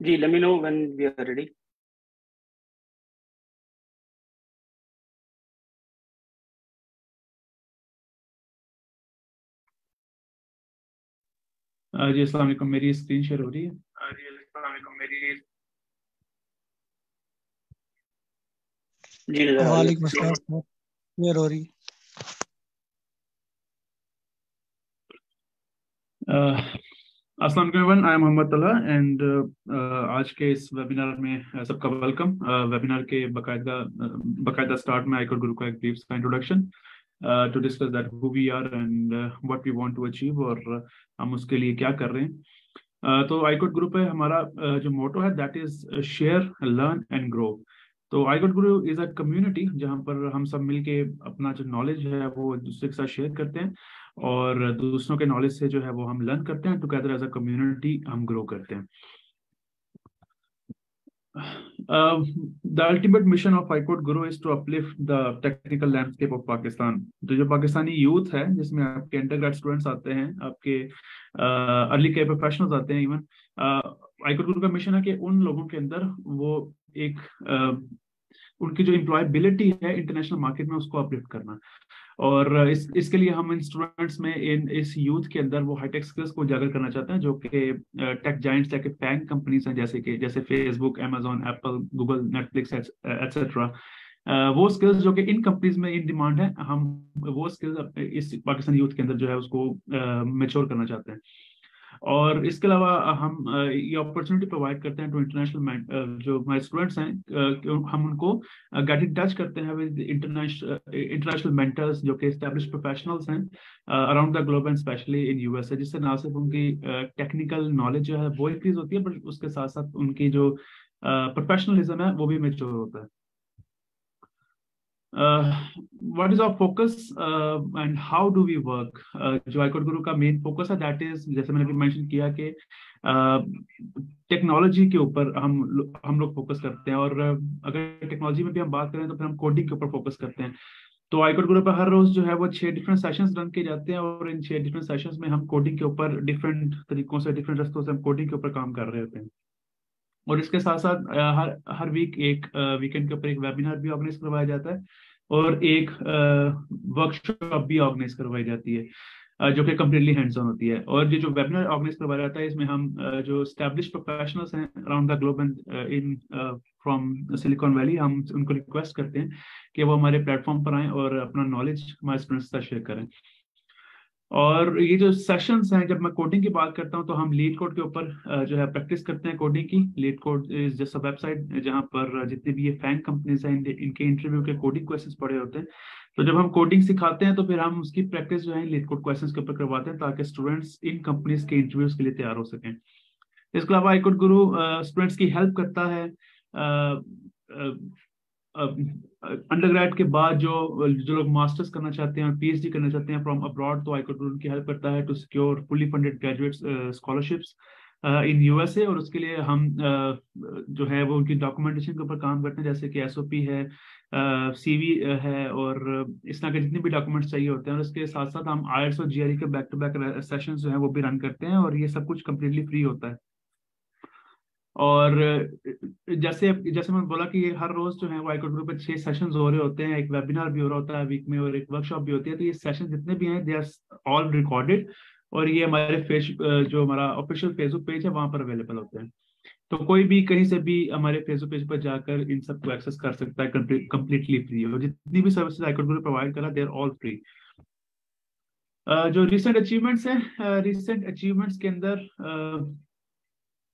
Ji, let me know when we are ready. जी अस्सलाम वालेकुम मेरी स्क्रीन शेयर हो रही है? जी अस्सलाम वालेकुम मेरी जी वालेकुम अस्सलाम शेयर हो रही अस्सलाम वालेकुम आई एम मोहम्मद तला एंड आज के इस वेबिनार में सबका वेलकम वेबिनार के बकायदा बकायदा स्टार्ट में आईकोड गुरु का एक ब्रीफ का introduction to discuss that who we are and what we want to achieve और हम उसके लिए क्या कर रहे हैं। Uh, तो आईकोड ग्रुप है हमारा uh, जो मोटो है that is share learn and grow तो iCode Guru is a community जहाँ पर हम सब मिलके अपना जो नॉलेज है वो दूसरे के साथ शेयर करते हैं। और दूसरों के नॉलेज से जो है वो हम लर्न करते हैं टुगेदर एज अ कम्युनिटी हम ग्रो करते हैं Uh, the ultimate mission of iCode Guru is to uplift the technical landscape of Pakistan. तो जो पाकिस्तानी यूथ है जिसमें आपके अंडर स्टूडेंट्स आते हैं आपके अर्ली के प्रोफेशनल्स आते हैं इवन आईकोड गुरु का मिशन है कि उन लोगों के अंदर वो एक uh, उनकी जो एम्प्लॉयबिलिटी है इंटरनेशनल मार्केट में उसको अपलिफ्ट करना और इस, इसके लिए हम इन स्टूडेंट्स में इन, इस यूथ के अंदर वो हाईटेक स्किल्स को उजागर करना चाहते हैं, जो कि टेक जाइंट्स या बैंक कंपनीज़ हैं, जैसे कि, जैसे Facebook Amazon Apple Google Netflix etcetera वो स्किल्स जो कि इन कंपनीज़ में इन डिमांड है, हम वो स्किल्स इस पाकिस्तान यूथ के अंदर जो है उसको मेच्योर करना चाहते हैं। और इसके अलावा हम ये अपॉर्चुनिटी प्रोवाइड करते हैं टू इंटरनेशनल जो हमारे स्टूडेंट्स हैं हम उनको गेट इन टच करते हैं विद इंटरनेशनल इंटरनेशनल मेंटर्स जो कि स्टैब्लिश प्रोफेशनल्स हैं around the globe and specially in USA जिससे ना सिर्फ़ उनकी टेक्निकल नॉलेज जो है वो इंक्रीज होती है बट उसके साथ साथ उनकी जो प्रोफेशनलिज्म है, वो भी मेच्योर होता है। What is our focus and how do we work जो आईकोड गुरु का मेन फोकस है दैट इज़ जैसे मैंने भी मेंशन किया टेक्नोलॉजी uh, के ऊपर हम हम लोग फोकस करते हैं और uh, अगर टेक्नोलॉजी में भी हम बात करें तो फिर हम कोडिंग के ऊपर फोकस करते हैं। तो आईकोड गुरु पर हर रोज जो है वो छह डिफरेंट सेशंस रन किए जाते हैं और इन छह डिफरेंट सेशंस में हम कोडिंग के ऊपर डिफरेंट तरीकों से डिफरेंट रस्तों से हम कोडिंग के ऊपर काम कर रहे होते हैं। और इसके साथ साथ हर हर वीक एक वीकेंड के ऊपर एक वेबिनार भी ऑर्गेनाइज करवाया जाता है और एक वर्कशॉप भी ऑर्गेनाइज करवाई जाती है जो कि कम्प्लीटली हैंड्स ऑन होती है। और ये जो वेबिनार ऑर्गेनाइज करवाया जाता है, इसमें हम जो स्टैब्लिश प्रोफेशनल्स हैं around the globe and in from Silicon Valley हम उनको रिक्वेस्ट करते हैं कि वो हमारे प्लेटफॉर्म पर आए और अपना नॉलेज हमारे स्टूडेंट्स के शेयर करें। और ये जो सेशंस हैं, जब मैं कोडिंग की बात करता हूँ तो हम लीड कोड के ऊपर जो है प्रैक्टिस करते हैं कोडिंग की। LeetCode is just website जहाँ पर जितने भी ये फ़ैन कंपनीज़ हैं, इनके इंटरव्यू के कोडिंग क्वेश्चंस पड़े होते हैं। तो जब हम कोडिंग सिखाते हैं तो फिर हम उसकी प्रैक्टिस जो है लीड कोड क्वेश्चंस के ऊपर करवाते हैं, ताकि स्टूडेंट्स इन कंपनीज़ के इंटरव्यूज़ के लिए तैयार हो सकें। इसके अलावा आईकोड गुरु स्टूडेंट्स की हेल्प करता है अंडरग्रेड के बाद जो जो लोग मास्टर्स करना चाहते हैं पीएचडी करना चाहते हैं फ्रॉम अब्रॉड तो आईकोड उनकी हेल्प करता है to secure fully funded graduate scholarships in USA और उसके लिए हम uh, जो है वो उनकी डॉक्यूमेंटेशन के ऊपर काम करते हैं जैसे कि एसओपी है सीवी uh, है और इस तरह के जितने भी डॉक्यूमेंट्स चाहिए होते हैं और इसके साथ साथ हम आई और जीआरई के बैक टू बैक सेशन जो है वो भी रन करते हैं और ये सब कुछ कम्प्लीटली फ्री होता है। और, जैसे जैसे मैंने बोला कि हर रोज जो है वो आईकोड ग्रुप में छह सेशंस हो रहे होते हैं, एक वेबिनार भी हो रहा होता है वीक में और एक वर्कशॉप भी होती है तो ये सेशन जितने भी हैं दे आर ऑल रिकॉर्डेड और ये हमारे फेस जो हमारा ऑफिशियल फेसबुक पेज है, वहाँ पर अवेलेबल होते हैं। तो कोई भी कहीं से भी हमारे फेसबुक पेज पर जाकर इन सबको एक्सेस कर सकता है कंप्लीटली फ्री और जितनी भी सर्विसेज़ आईकोड ग्रुप प्रोवाइड करा दे आर ऑल फ्री जो रिसेंट अचीवमेंट्स हैं रिसेंट अचीवमेंट्स के अंदर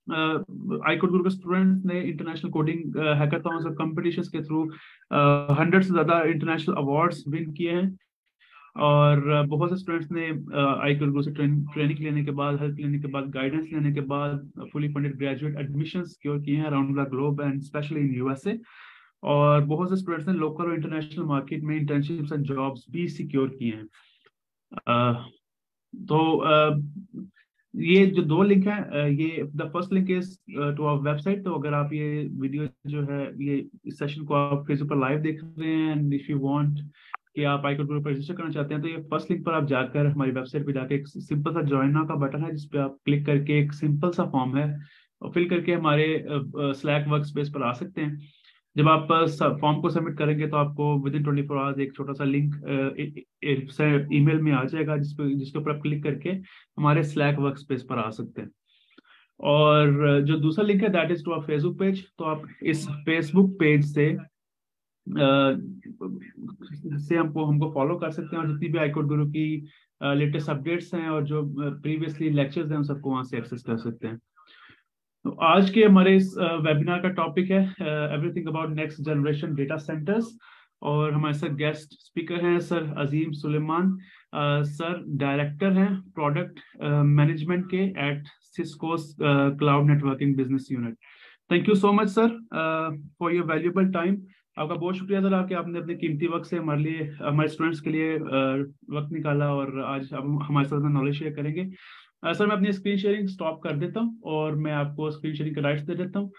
आईकोड ग्रुप के स्टूडेंट्स ने इंटरनेशनल कोडिंग हैकाथॉन्स और कॉम्पिटिशंस के थ्रू हंड्रेड से ज़्यादा इंटरनेशनल अवार्ड्स विन किए हैं और बहुत से स्टूडेंट्स ने आईकोड ग्रुप से ट्रेनिंग लेने के बाद हेल्प लेने के बाद गाइडेंस लेने के बाद fully funded graduate admission secure किए हैं around the globe and specially in USA और बहुत से स्टूडेंट्स ने लोकल और इंटरनेशनल मार्केट में इंटर्नशिप्स एंड जॉब्स भी सिक्योर किए हैं। तो uh, ये जो दो लिंक है ये the first link is to our website तो अगर आप ये वीडियो जो है, ये सेशन को आप फेसबुक पर लाइव देख रहे हैं एंड इफ़ यू वांट कि आप आईकोड ग्रुप पर रजिस्टर करना चाहते हैं तो ये फ़र्स्ट लिंक पर आप जाकर हमारी वेबसाइट पे जाकर एक सिंपल सा ज्वाइन नाउ का बटन है, जिसपे आप क्लिक करके एक सिंपल सा फॉर्म है, और फिल करके हमारे स्लैक वर्क स्पेस पर आ सकते हैं। जब आप फॉर्म को सबमिट करेंगे तो आपको within twenty four hours एक छोटा सा लिंक ईमेल में आ जाएगा जिस पे जिसके ऊपर आप क्लिक करके हमारे स्लैक वर्क स्पेस पर आ सकते हैं। और जो दूसरा लिंक है that is to our Facebook page तो आप इस फेसबुक पेज से से हमको हमको फॉलो कर सकते हैं और जितनी भी आईकोड गुरु की लेटेस्ट अपडेट्स हैं और जो प्रीवियसली लेक्चर्स हैं, उन सबको वहाँ से एक्सेस कर सकते हैं। तो आज के हमारे इस वेबिनार का टॉपिक है everything about next generation data centers और हमारे साथ गेस्ट स्पीकर हैं sir Azeem Suleman. Sir director हैं प्रोडक्ट मैनेजमेंट के at Cisco's cloud networking business unit thank you so much sir for your valuable time आपका बहुत शुक्रिया सर, आपके, आपने अपने कीमती वक्त से हमारे लिए, हमारे स्टूडेंट्स के लिए वक्त निकाला और आज आप हमारे साथ नॉलेज शेयर करेंगे। सर मैं अपनी स्क्रीन शेयरिंग स्टॉप कर देता हूँ और मैं आपको स्क्रीन शेयरिंग के राइट्स दे देता हूँ।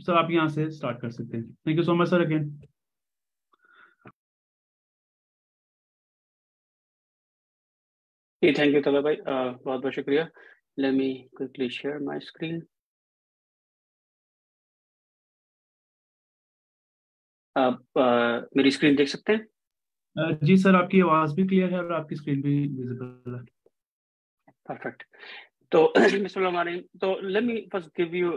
सर आप यहाँ से स्टार्ट कर सकते हैं। Thank you so much sir again thank you Talha भाई बहुत बहुत शुक्रिया। Let me quickly share my screen आप मेरी स्क्रीन देख सकते हैं? जी सर आपकी आवाज़ भी क्लियर है और आपकी स्क्रीन भी विजिबल है। परफेक्ट तो बिस्मिल्लाह तो let me first give you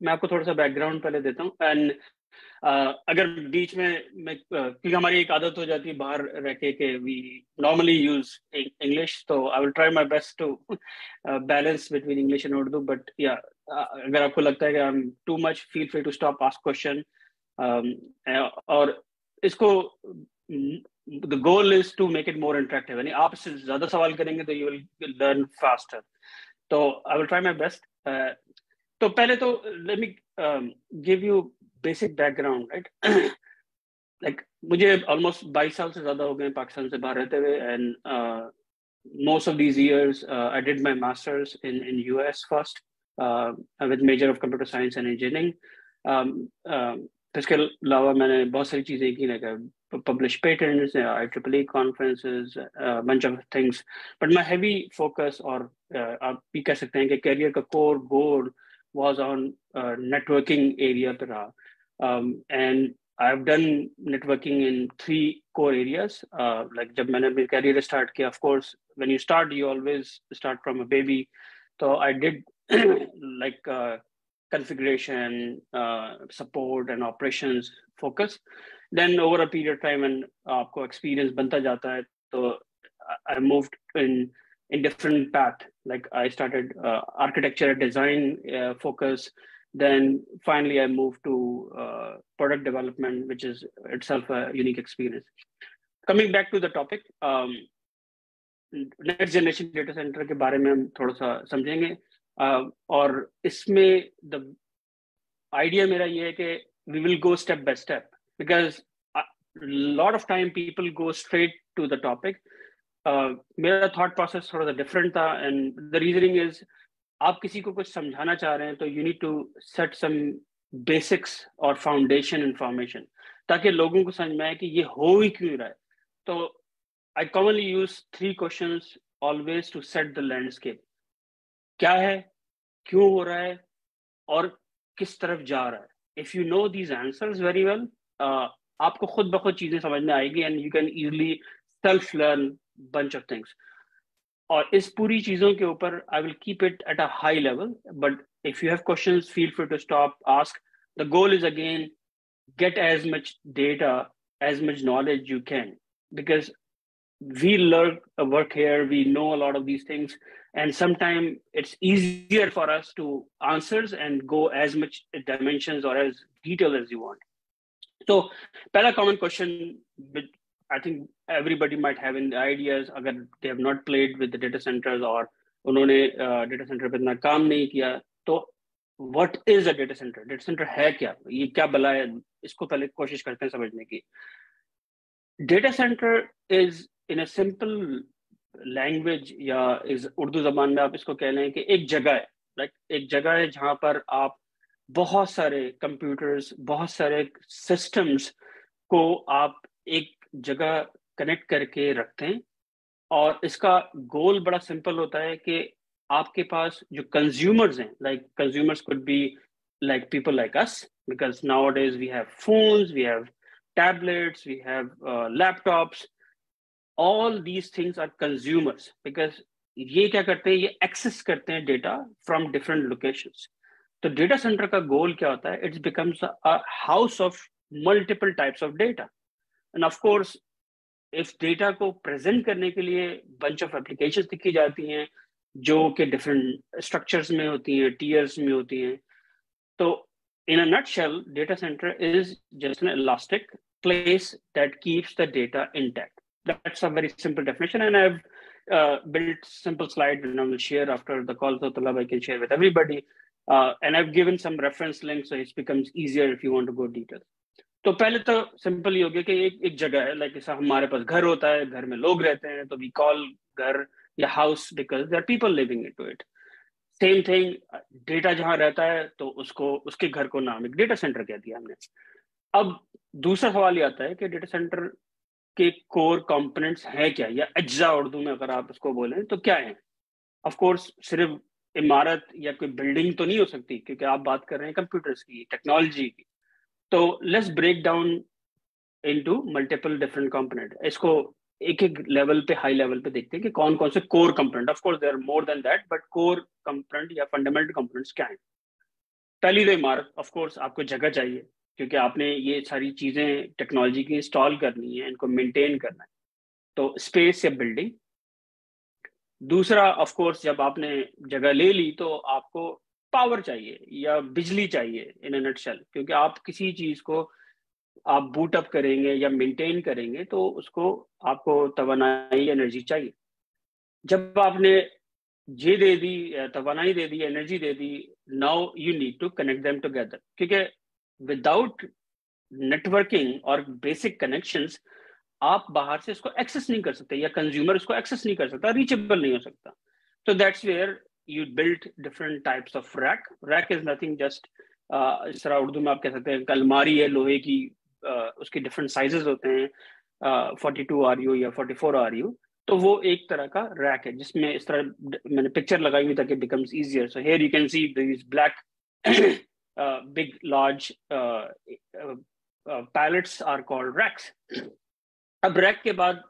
मैं आपको थोड़ा सा बैकग्राउंड पहले देता हूँ एंड uh, अगर बीच में मैं क्योंकि uh, हमारी एक आदत हो जाती है बाहर रह के कि वी नॉर्मली यूज़ इंग्लिश तो I will try my best to balance between English and Urdu but या अगर आपको लगता है कि I am too much feel free to stop ask question और इसको the goal is to make it more interactive यानी आप इससे ज्यादा सवाल करेंगे तो you will learn faster तो I will try my best uh, तो पहले तो let me um, give you basic background right like मुझे almost 22 साल से ज्यादा हो गए पाकिस्तान से बाहर रहते हुए and uh, most of these years uh, I did my masters in in US first uh, with major of computer science and engineering um, um, इसके अलावा मैंने बहुत सारी चीज़ें की like publish patents, uh, IEEE conferences, a uh, bunch of things. But my heavy focus or uh, आप भी कह सकते हैं कि career का core goal was on uh, networking area पे रहा. Um, and I've done networking in three core areas. Uh, like जब मैंने अपनी career start किया, of course, when you start, you always start from a baby. So I did like uh, configuration, uh, support, and operations focus. then over a period of time when आपको experience बनता जाता है तो I moved in in different path like I started uh, architecture design uh, focus then finally I moved to uh, product development which is itself a unique experience coming back to the topic um, next generation data centre के बारे में हम थोड़ा सा समझेंगे uh, और इसमें the idea मेरा ये है कि we will go step by step because a lot of time people go straight to the topic. Uh, मेरा थॉट प्रोसेस थोड़ा सा डिफरेंट था एंड द रीजनिंग इज़ आप किसी को कुछ समझाना चाह रहे हैं तो you need to set some basics और फाउंडेशन इंफॉर्मेशन ताकि लोगों को समझ में आए कि ये हो ही क्यों रहा है। तो I commonly use three question always to set the landscape क्या है? क्यों हो रहा है? और किस तरफ़ जा रहा है? If you know these answers very well आपको खुद ब खुद चीजें समझ में आएगी and you can easily self learn bunch of things और इस पूरी चीजों के ऊपर I will keep it at a high level but if you have questions feel free to stop ask the goal is again get as much data as much knowledge you can because we learn uh, work here we know a lot of these things and sometimes it's easier for us to answers and go as much dimensions or as detail as you want तो पहला common question I think everybody might have ideas अगर they have not played with data centers और उन्होंने data centre पर इतना काम नहीं किया तो what is a data center data center है क्या? ये क्या बला है? इसको पहले कोशिश करते हैं समझने की। Data center is in a simple language या इस उर्दू जबान में आप इसको कह लें कि एक जगह है। लाइक एक जगह है जहाँ पर आप बहुत सारे कंप्यूटर्स बहुत सारे सिस्टम्स को आप एक जगह कनेक्ट करके रखते हैं और इसका गोल बड़ा सिंपल होता है कि आपके पास जो कंज्यूमर्स हैं like consumers could be like people like us because nowadays we have phones we have tablets we have uh, laptops. All these things are consumers because ये क्या करते हैं? ये एक्सेस करते हैं डेटा फ्रॉम डिफरेंट लोकेशंस तो data center का goal क्या होता है? It's becomes a house of multiple types of data and of course इस डेटा को प्रेजेंट करने के लिए बंच ऑफ़ एप्लीकेशन दिखी जाती हैं, जो कि डिफरेंट स्ट्रक्चर्स में होती हैं टीयर्स में होती हैं. तो in a nutshell data center is just an elastic place that keeps the data intact that's a very simple definition and I built simple slide share after the call तो Talha I can share with everybody Uh, and I've given some reference links so it becomes easier if you want to go details. तो पहले तो simple ही हो गया कि एक एक जगह है लाइक जैसा हमारे पास घर होता है घर में लोग रहते हैं तो वी कॉल घर या house because there people living into it same thing data जहाँ रहता है तो उसको उसके घर को नाम एक डेटा सेंटर कह दिया हमने। अब दूसरा सवाल ये आता है कि डेटा सेंटर के कोर कंपोनेंट्स हैं क्या? या अज्जा उर्दू में अगर आप उसको बोलें तो क्या है? ऑफ़ कोर्स सिर्फ़ इमारत या कोई बिल्डिंग तो नहीं हो सकती, क्योंकि आप बात कर रहे हैं कंप्यूटर्स की टेक्नोलॉजी की। तो let's break down into multiple different component इसको एक एक लेवल पे हाई लेवल पे देखते हैं कि कौन कौन से core component of course there more than that but core component या फंडामेंटल कंपोनेंट्स क्या हैं? पहली तो इमारत ऑफ़ कोर्स आपको जगह चाहिए, क्योंकि आपने ये सारी चीज़ें टेक्नोलॉजी की इंस्टॉल करनी है, इनको मेंटेन करना है। तो स्पेस या बिल्डिंग दूसरा ऑफ़ कोर्स जब आपने जगह ले ली तो आपको पावर चाहिए या बिजली चाहिए इन नटशेल क्योंकि आप किसी चीज़ को आप बूट अप करेंगे या मेंटेन करेंगे तो उसको आपको तवानाई एनर्जी चाहिए। जब आपने ये दे दी, तवानाई दे दी एनर्जी दे दी now you need to connect them together क्योंकि विदाउट नेटवर्किंग और बेसिक कनेक्शंस आप बाहर से इसको एक्सेस नहीं कर सकते या कंज्यूमर इसको एक्सेस नहीं कर सकता रीचेबल नहीं हो सकता। तो that's where you build different types of rack rack is nothing just इस तरह उर्दू में आप कह सकते हैं अलमारी है लोहे की uh, उसके डिफरेंट साइजेस होते हैं फोर्टी टू आर यू या फोर्टी फोर आर यू तो वो एक तरह का रैक है जिसमें इस तरह मैंने पिक्चर लगाई हुई ताकि becomes easier so here you can see this black big large pallets are called racks अब रैक के बाद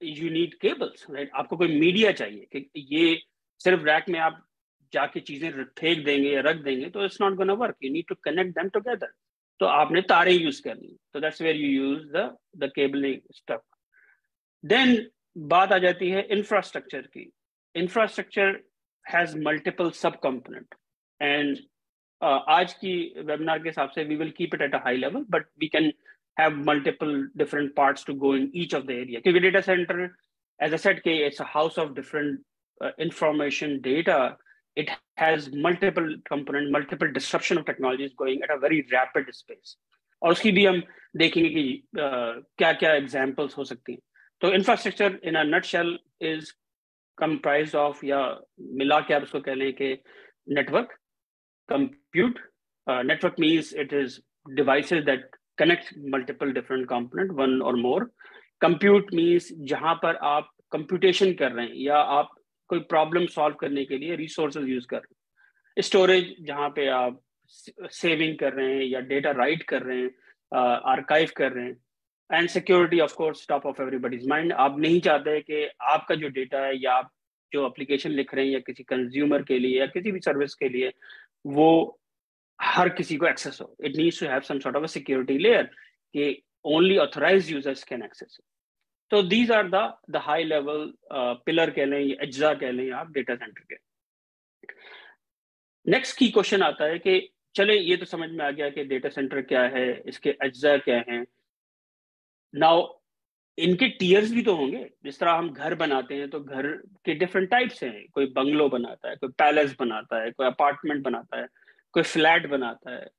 यू नीड केबल्स राइट आपको कोई मीडिया चाहिए कि ये सिर्फ़ रैक में आप जाके चीज़ें फेंक देंगे या रख देंगे तो it's not gonna work you need to connect them together तो आपने तारे यूज़ करनी तो that's where you use the the cabling stuff then बात आ जाती है इंफ्रास्ट्रक्चर की। Infrastructure has multiple sub component and आज की वेबिनार के हिसाब से we will keep it at a high level but we can have multiple different parts to go in each of the area. Because data center, as I said, it's a house of different uh, information data it has multiple component, multiple disruption of technologies going at a very rapid space. और उसकी भी हम देखेंगे कि uh, क्या क्या examples हो सकती हैं तो infrastructure in a nutshell is comprise of या मिला के आप उसको कह लें कि network compute network means it is devices that connect multiple different component one और मोर कंप्यूट मीन्स जहाँ पर आप कंप्यूटेशन कर रहे हैं या आप कोई प्रॉब्लम सॉल्व करने के लिए रिसोर्सेज यूज़ कर रहे हैं। स्टोरेज जहाँ पे आप सेविंग कर रहे हैं या डेटा राइट कर रहे हैं आर्काइव कर रहे हैं। And security of course top of everybody's mind आप नहीं चाहते कि आपका जो डेटा है या आप जो एप्लीकेशन लिख रहे हैं या किसी कंज्यूमर के लिए या किसी भी सर्विस के लिए, वो हर किसी को एक्सेस हो। It needs to have some sort of a security layer कि only authorize users can access तो these are the the high level pillar कह लें अज्जा कह लें आप डेटा सेंटर के। नेक्स्ट की क्वेश्चन आता है कि चले, ये तो समझ में आ गया कि डेटा सेंटर क्या है, इसके अज्जा क्या हैं। नाउ इनके टीयर्स भी तो होंगे। जिस तरह हम घर बनाते हैं तो घर के डिफरेंट टाइप्स हैं। कोई बंगलो बनाता है, कोई पैलेस बनाता है, कोई अपार्टमेंट बनाता है। कोई फ्लैट बनाता है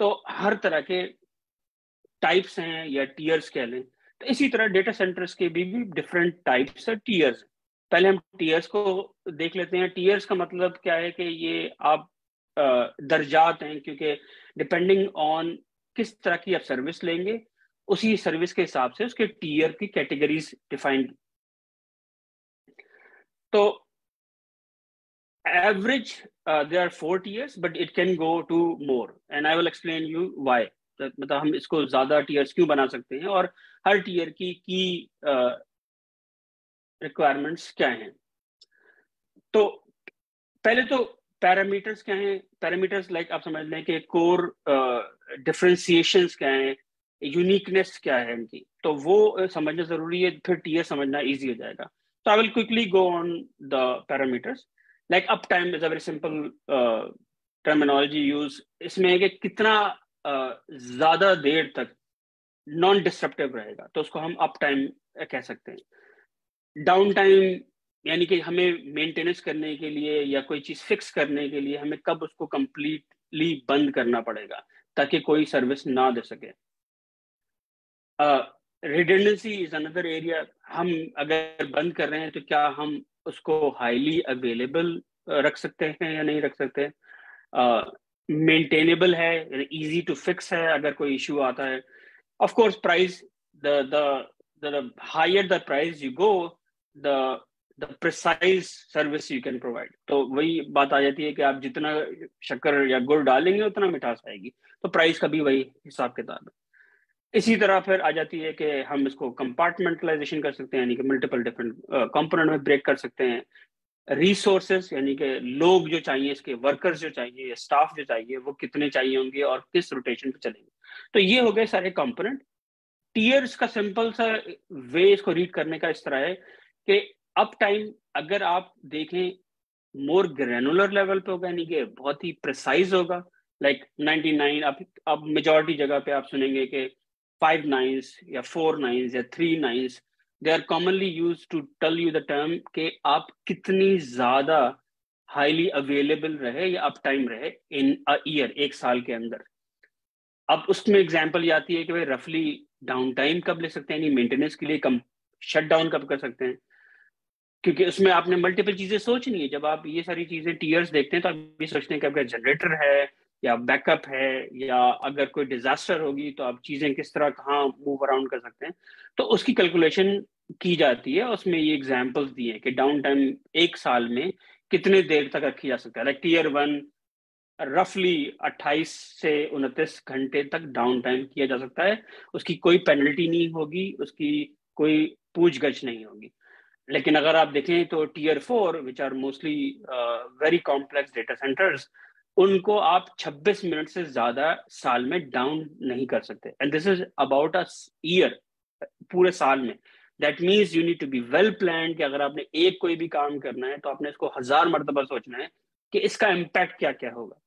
तो हर तरह के टाइप्स हैं या टीयर्स कह लें तो इसी तरह डेटा सेंटर्स के भी, भी डिफरेंट टाइप्स है टीयर्स पहले हम टीयर्स को देख लेते हैं। टीयर्स का मतलब क्या है कि ये आप दर्जात हैं क्योंकि डिपेंडिंग ऑन किस तरह की आप सर्विस लेंगे उसी सर्विस के हिसाब से उसके टीयर की कैटेगरीज डिफाइन तो average uh, there are four tiers but it can go to more. And i will explain you why. मतलब हम इसको ज़्यादा टीयर्स क्यों बना सकते हैं? और हर टीयर की की रिक्वायरमेंट्स क्या हैं? तो पहले तो पैरामीटर्स क्या हैं? पैरामीटर्स लाइक आप समझ लें कि कोर डिफ्रेंसिएशन क्या हैं? यूनिकनेस क्या है इनकी तो वो समझना ज़रूरी है फिर टीयर समझना इजी हो जाएगा। तो I will quickly go on the parameters like uptime is a very simple terminology use इसमें है कि कितना uh, ज़्यादा देर तक नॉन डिस्ट्रप्टिव रहेगा तो उसको हम अप टाइम कह सकते हैं। डाउन टाइम यानी कि हमें मेंटेनेंस करने के लिए या कोई चीज़ फिक्स करने के लिए हमें कब उसको कंप्लीटली बंद करना पड़ेगा ताकि कोई सर्विस ना दे सके। रिडेंडेंसी इज़ अनदर एरिया हम अगर बंद कर रहे हैं तो क्या हम उसको हाईली अवेलेबल रख सकते हैं या नहीं रख सकते? मेंटेनेबल uh, है इजी टू फिक्स है अगर कोई इशू आता है। Of course price the the the higher the price you go the the precise service you can provide तो वही बात आ जाती है कि आप जितना शक्कर या गुड़ डालेंगे उतना मिठास आएगी। तो प्राइस का भी वही हिसाब किताब है। इसी तरह फिर आ जाती है कि हम इसको कंपार्टमेंटलाइजेशन कर सकते हैं, यानी कि मल्टीपल डिफरेंट कंपोनेंट में ब्रेक कर सकते हैं। रिसोर्सेज यानी कि लोग जो चाहिए, इसके वर्कर्स जो चाहिए स्टाफ जो चाहिए, वो कितने चाहिए होंगे और किस रोटेशन पे चलेंगे। तो ये हो गए सारे कंपोनेंट टीयर्स का सिंपल सा वे इसको रीड करने का इस तरह है कि अप टाइम अगर आप देखें मोर ग्रेनुलर लेवल पे होगा, यानी कि बहुत ही प्रिसाइज होगा। लाइक like 99 अब अब मेजोरिटी जगह पे आप सुनेंगे कि five nines, या four nines, या three nines, they are commonly used to tell you the term कि आप कितनी ज़्यादा हाईली अवेलेबल रहे या अप टाइम रहे इन अ ईयर एक साल के अंदर। अब उसमें एग्जांपल ये आती है कि भाई रफली डाउन टाइम कब ले सकते हैं मेंटेनेंस के लिए कम शट डाउन कब कर सकते हैं? क्योंकि उसमें आपने मल्टीपल चीज़ें सोचनी है। जब आप ये सारी चीज़ें टीयर्स देखते हैं तो आप ये सोचते हैं कि आपका जनरेटर है या बैकअप है, या अगर कोई डिजास्टर होगी तो आप चीज़ें किस तरह कहाँ मूव अराउंड कर सकते हैं। तो उसकी कैलकुलेशन की जाती है, उसमें ये एग्जाम्पल्स दिए हैं कि डाउन टाइम एक साल में कितने देर तक रखी जा सकता है। लाइक टीयर वन रफली 28 से 29 घंटे तक डाउन टाइम किया जा सकता है। उसकी कोई पेनल्टी नहीं होगी, उसकी कोई पूछ गछ नहीं होगी। लेकिन अगर आप देखें तो tier four which are mostly very complex data centers उनको आप 26 मिनट से ज़्यादा साल में डाउन नहीं कर सकते। And this is about a year पूरे साल में। That means you need to be well plan कि अगर आपने एक कोई भी काम करना है तो आपने इसको हज़ार मरतबा सोचना है कि इसका इम्पैक्ट क्या क्या होगा।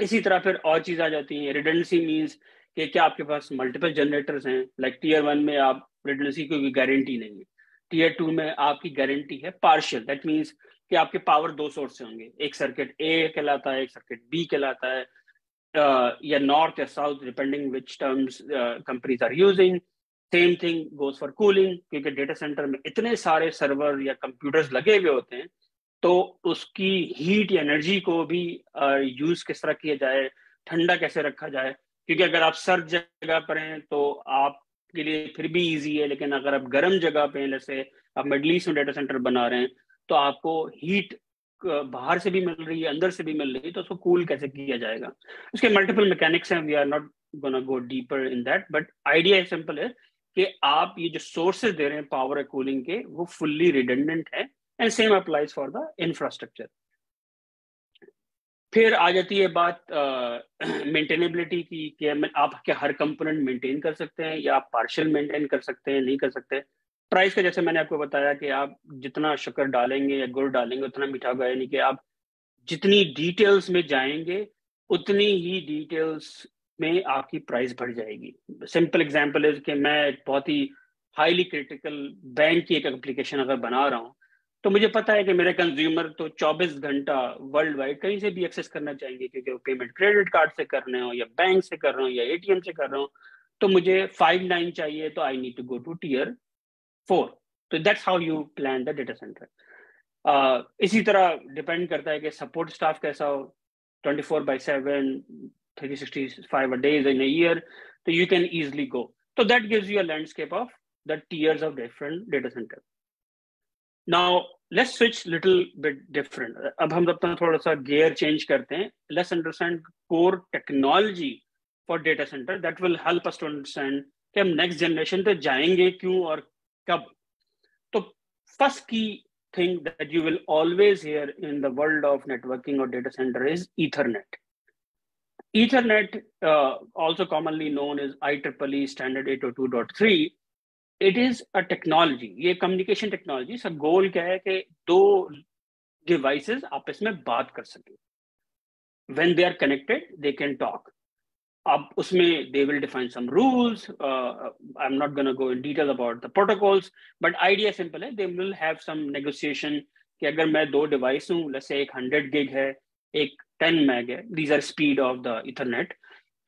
इसी तरह फिर और चीज़ आ जाती है। रिडेंडेंसी मीन्स कि क्या आपके पास मल्टीपल जनरेटर्स हैं? लाइक टीयर वन में आप रिडेंडेंसी की कोई गारंटी नहीं है। टीयर टू में आपकी गारंटी है पार्शियल दैट मीन्स कि आपके पावर दो सोर्स से होंगे। एक सर्किट ए कहलाता है एक सर्किट बी कहलाता है uh, या नॉर्थ या south depending which terms companies are using same thing goes for cooling क्योंकि डेटा सेंटर में इतने सारे सर्वर या कंप्यूटर्स लगे हुए होते हैं तो उसकी हीट या एनर्जी को भी यूज़ uh, किस तरह किया जाए ठंडा कैसे रखा जाए क्योंकि अगर आप सर्द जगह पर हैं तो आपके लिए फिर भी इजी है लेकिन अगर आप गर्म जगह पे हैं जैसे आप मिडल ईस्ट में डेटा सेंटर बना रहे हैं तो आपको हीट बाहर से भी मिल रही है अंदर से भी मिल रही है तो उसको कूल कैसे किया जाएगा? उसके मल्टीपल मैकेनिक्स हैं we are not gonna go deeper in that but idea simple है कि आप ये जो सोर्सेज दे रहे हैं पावर और कूलिंग के वो फुल्ली रिडेंडेंट है and same applies for the infrastructure फिर आ जाती है बात मेंटेनेबिलिटी uh, की कि आप क्या हर कंपोनेंट मेंटेन कर सकते हैं या आप पार्शियल मेंटेन कर सकते हैं नहीं कर सकते प्राइस का जैसे मैंने आपको बताया कि आप जितना शक्कर डालेंगे या गुड़ डालेंगे, उतना मीठा होगा, यानी कि आप जितनी डिटेल्स में जाएँगे, उतनी ही डिटेल्स में आपकी प्राइस बढ़ जाएगी। सिंपल एग्ज़ाम्पल है कि मैं एक बहुत ही हाईली क्रिटिकल बैंक की एक एप्लीकेशन अगर बना रहा हूँ तो मुझे पता है कि मेरे कंज्यूमर तो 24 घंटा वर्ल्ड वाइड कहीं से भी एक्सेस करना चाहेंगे, क्योंकि वो पेमेंट क्रेडिट कार्ड से कर रहे हो या बैंक से कर रहे हो या एटीएम से कर रहे हो तो मुझे फाइव नाइन चाहिए तो I need to go to tier four. तो that's how you plan the data center इसी तरह डिपेंड करता है कि सपोर्ट स्टाफ कैसा हो। Twenty four by seven three sixty five days in year तो यू कैन ईजिली गो तो that gives you a landscape of the tiers of different data center now let's switch little bit different अब हम अपना थोड़ा सा gear change करते हैं। Let's understand core technology for data center that will help us to understand कि हम next generation पे जाएँगे क्यों और कब? तो फ़र्स्ट की thing that you will always hear in the world of networking और data center is Ethernet Ethernet also commonly known is I triple E standard 802.3 it is a technology ये communication technology sir goal क्या है कि दो devices आपस में बात कर सके. When they are connected they can talk अब उसमें they will define some rules uh, i'm not going to go in detail about the protocols but idea simple है they will have some negotiation कि अगर मैं दो device हूँ जैसे एक 100 गिग है एक 10 मैग है these are speed of the Ethernet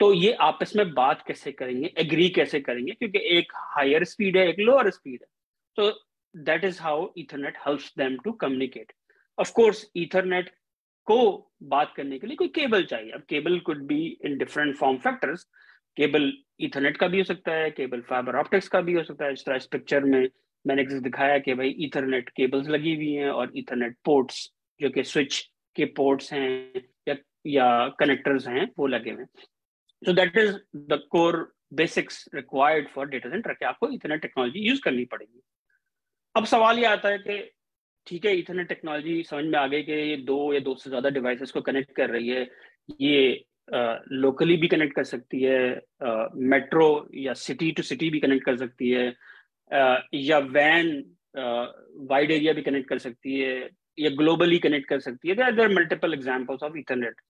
तो ये आपस में बात कैसे करेंगे एग्री कैसे करेंगे क्योंकि एक हायर स्पीड है एक लोअर स्पीड है तो that is how Ethernet helps them to communicate of course Ethernet को बात करने के लिए कोई केबल चाहिए। अब cable could be in different form factors cable Ethernet का भी हो सकता है, केबल फाइबर ऑप्टिक्स का भी हो सकता है। इस तरह इस पिक्चर में मैंने दिखाया कि भाई इथरनेट केबल्स लगी हुई हैं और इथरनेट पोर्ट्स जो कि स्विच के पोर्ट्स हैं या या कनेक्टर्स हैं, वो लगे हुए हैं। So that is the core basics required for data center कि आपको इथरनेट टेक्नोलॉजी यूज़ करनी पड़ेगी। अब सवाल ये आता है कि ठीक है इथरनेट टेक्नोलॉजी समझ में आ गई कि ये दो या दो से ज़्यादा डिवाइसेस को कनेक्ट कर रही है। ये लोकली uh, भी कनेक्ट कर सकती है मेट्रो uh, या सिटी टू सिटी भी कनेक्ट कर सकती है uh, या वैन वाइड एरिया भी कनेक्ट कर सकती है या ग्लोबली कनेक्ट कर सकती है। Multiple examples of Ethernet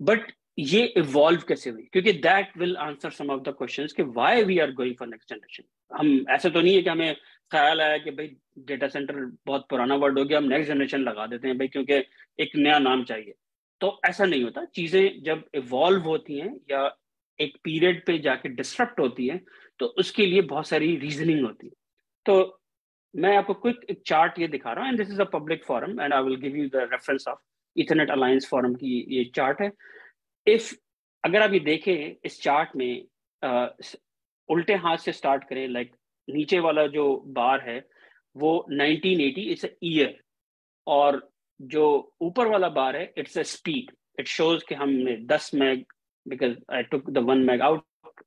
but ये इवॉल्व कैसे हुई? क्योंकि that will answer some of the questions कि why we are going for next generation हम ऐसे तो नहीं है कि हमें ख्याल आया कि भाई डेटा सेंटर बहुत पुराना वर्ड हो गया, हम नेक्स्ट जनरेशन लगा देते हैं भाई क्योंकि एक नया नाम चाहिए। तो ऐसा नहीं होता। चीज़ें जब इवॉल्व होती हैं या एक पीरियड पे जाके डिस्ट्रप्ट होती है तो उसके लिए बहुत सारी रीजनिंग होती है। तो मैं आपको क्विक एक चार्ट ये दिखा रहा हूँ and this is a public forum and I will give you the reference of Ethernet alliance forum की ये चार्ट है। इफ़ अगर आप ये देखें इस चार्ट में आ, उल्टे हाथ से स्टार्ट करें लाइक नीचे वाला जो बार है वो 1980 इट्स ईयर और जो ऊपर वाला बार है it's a speed it shows कि हमने 10 meg because I took the one meg out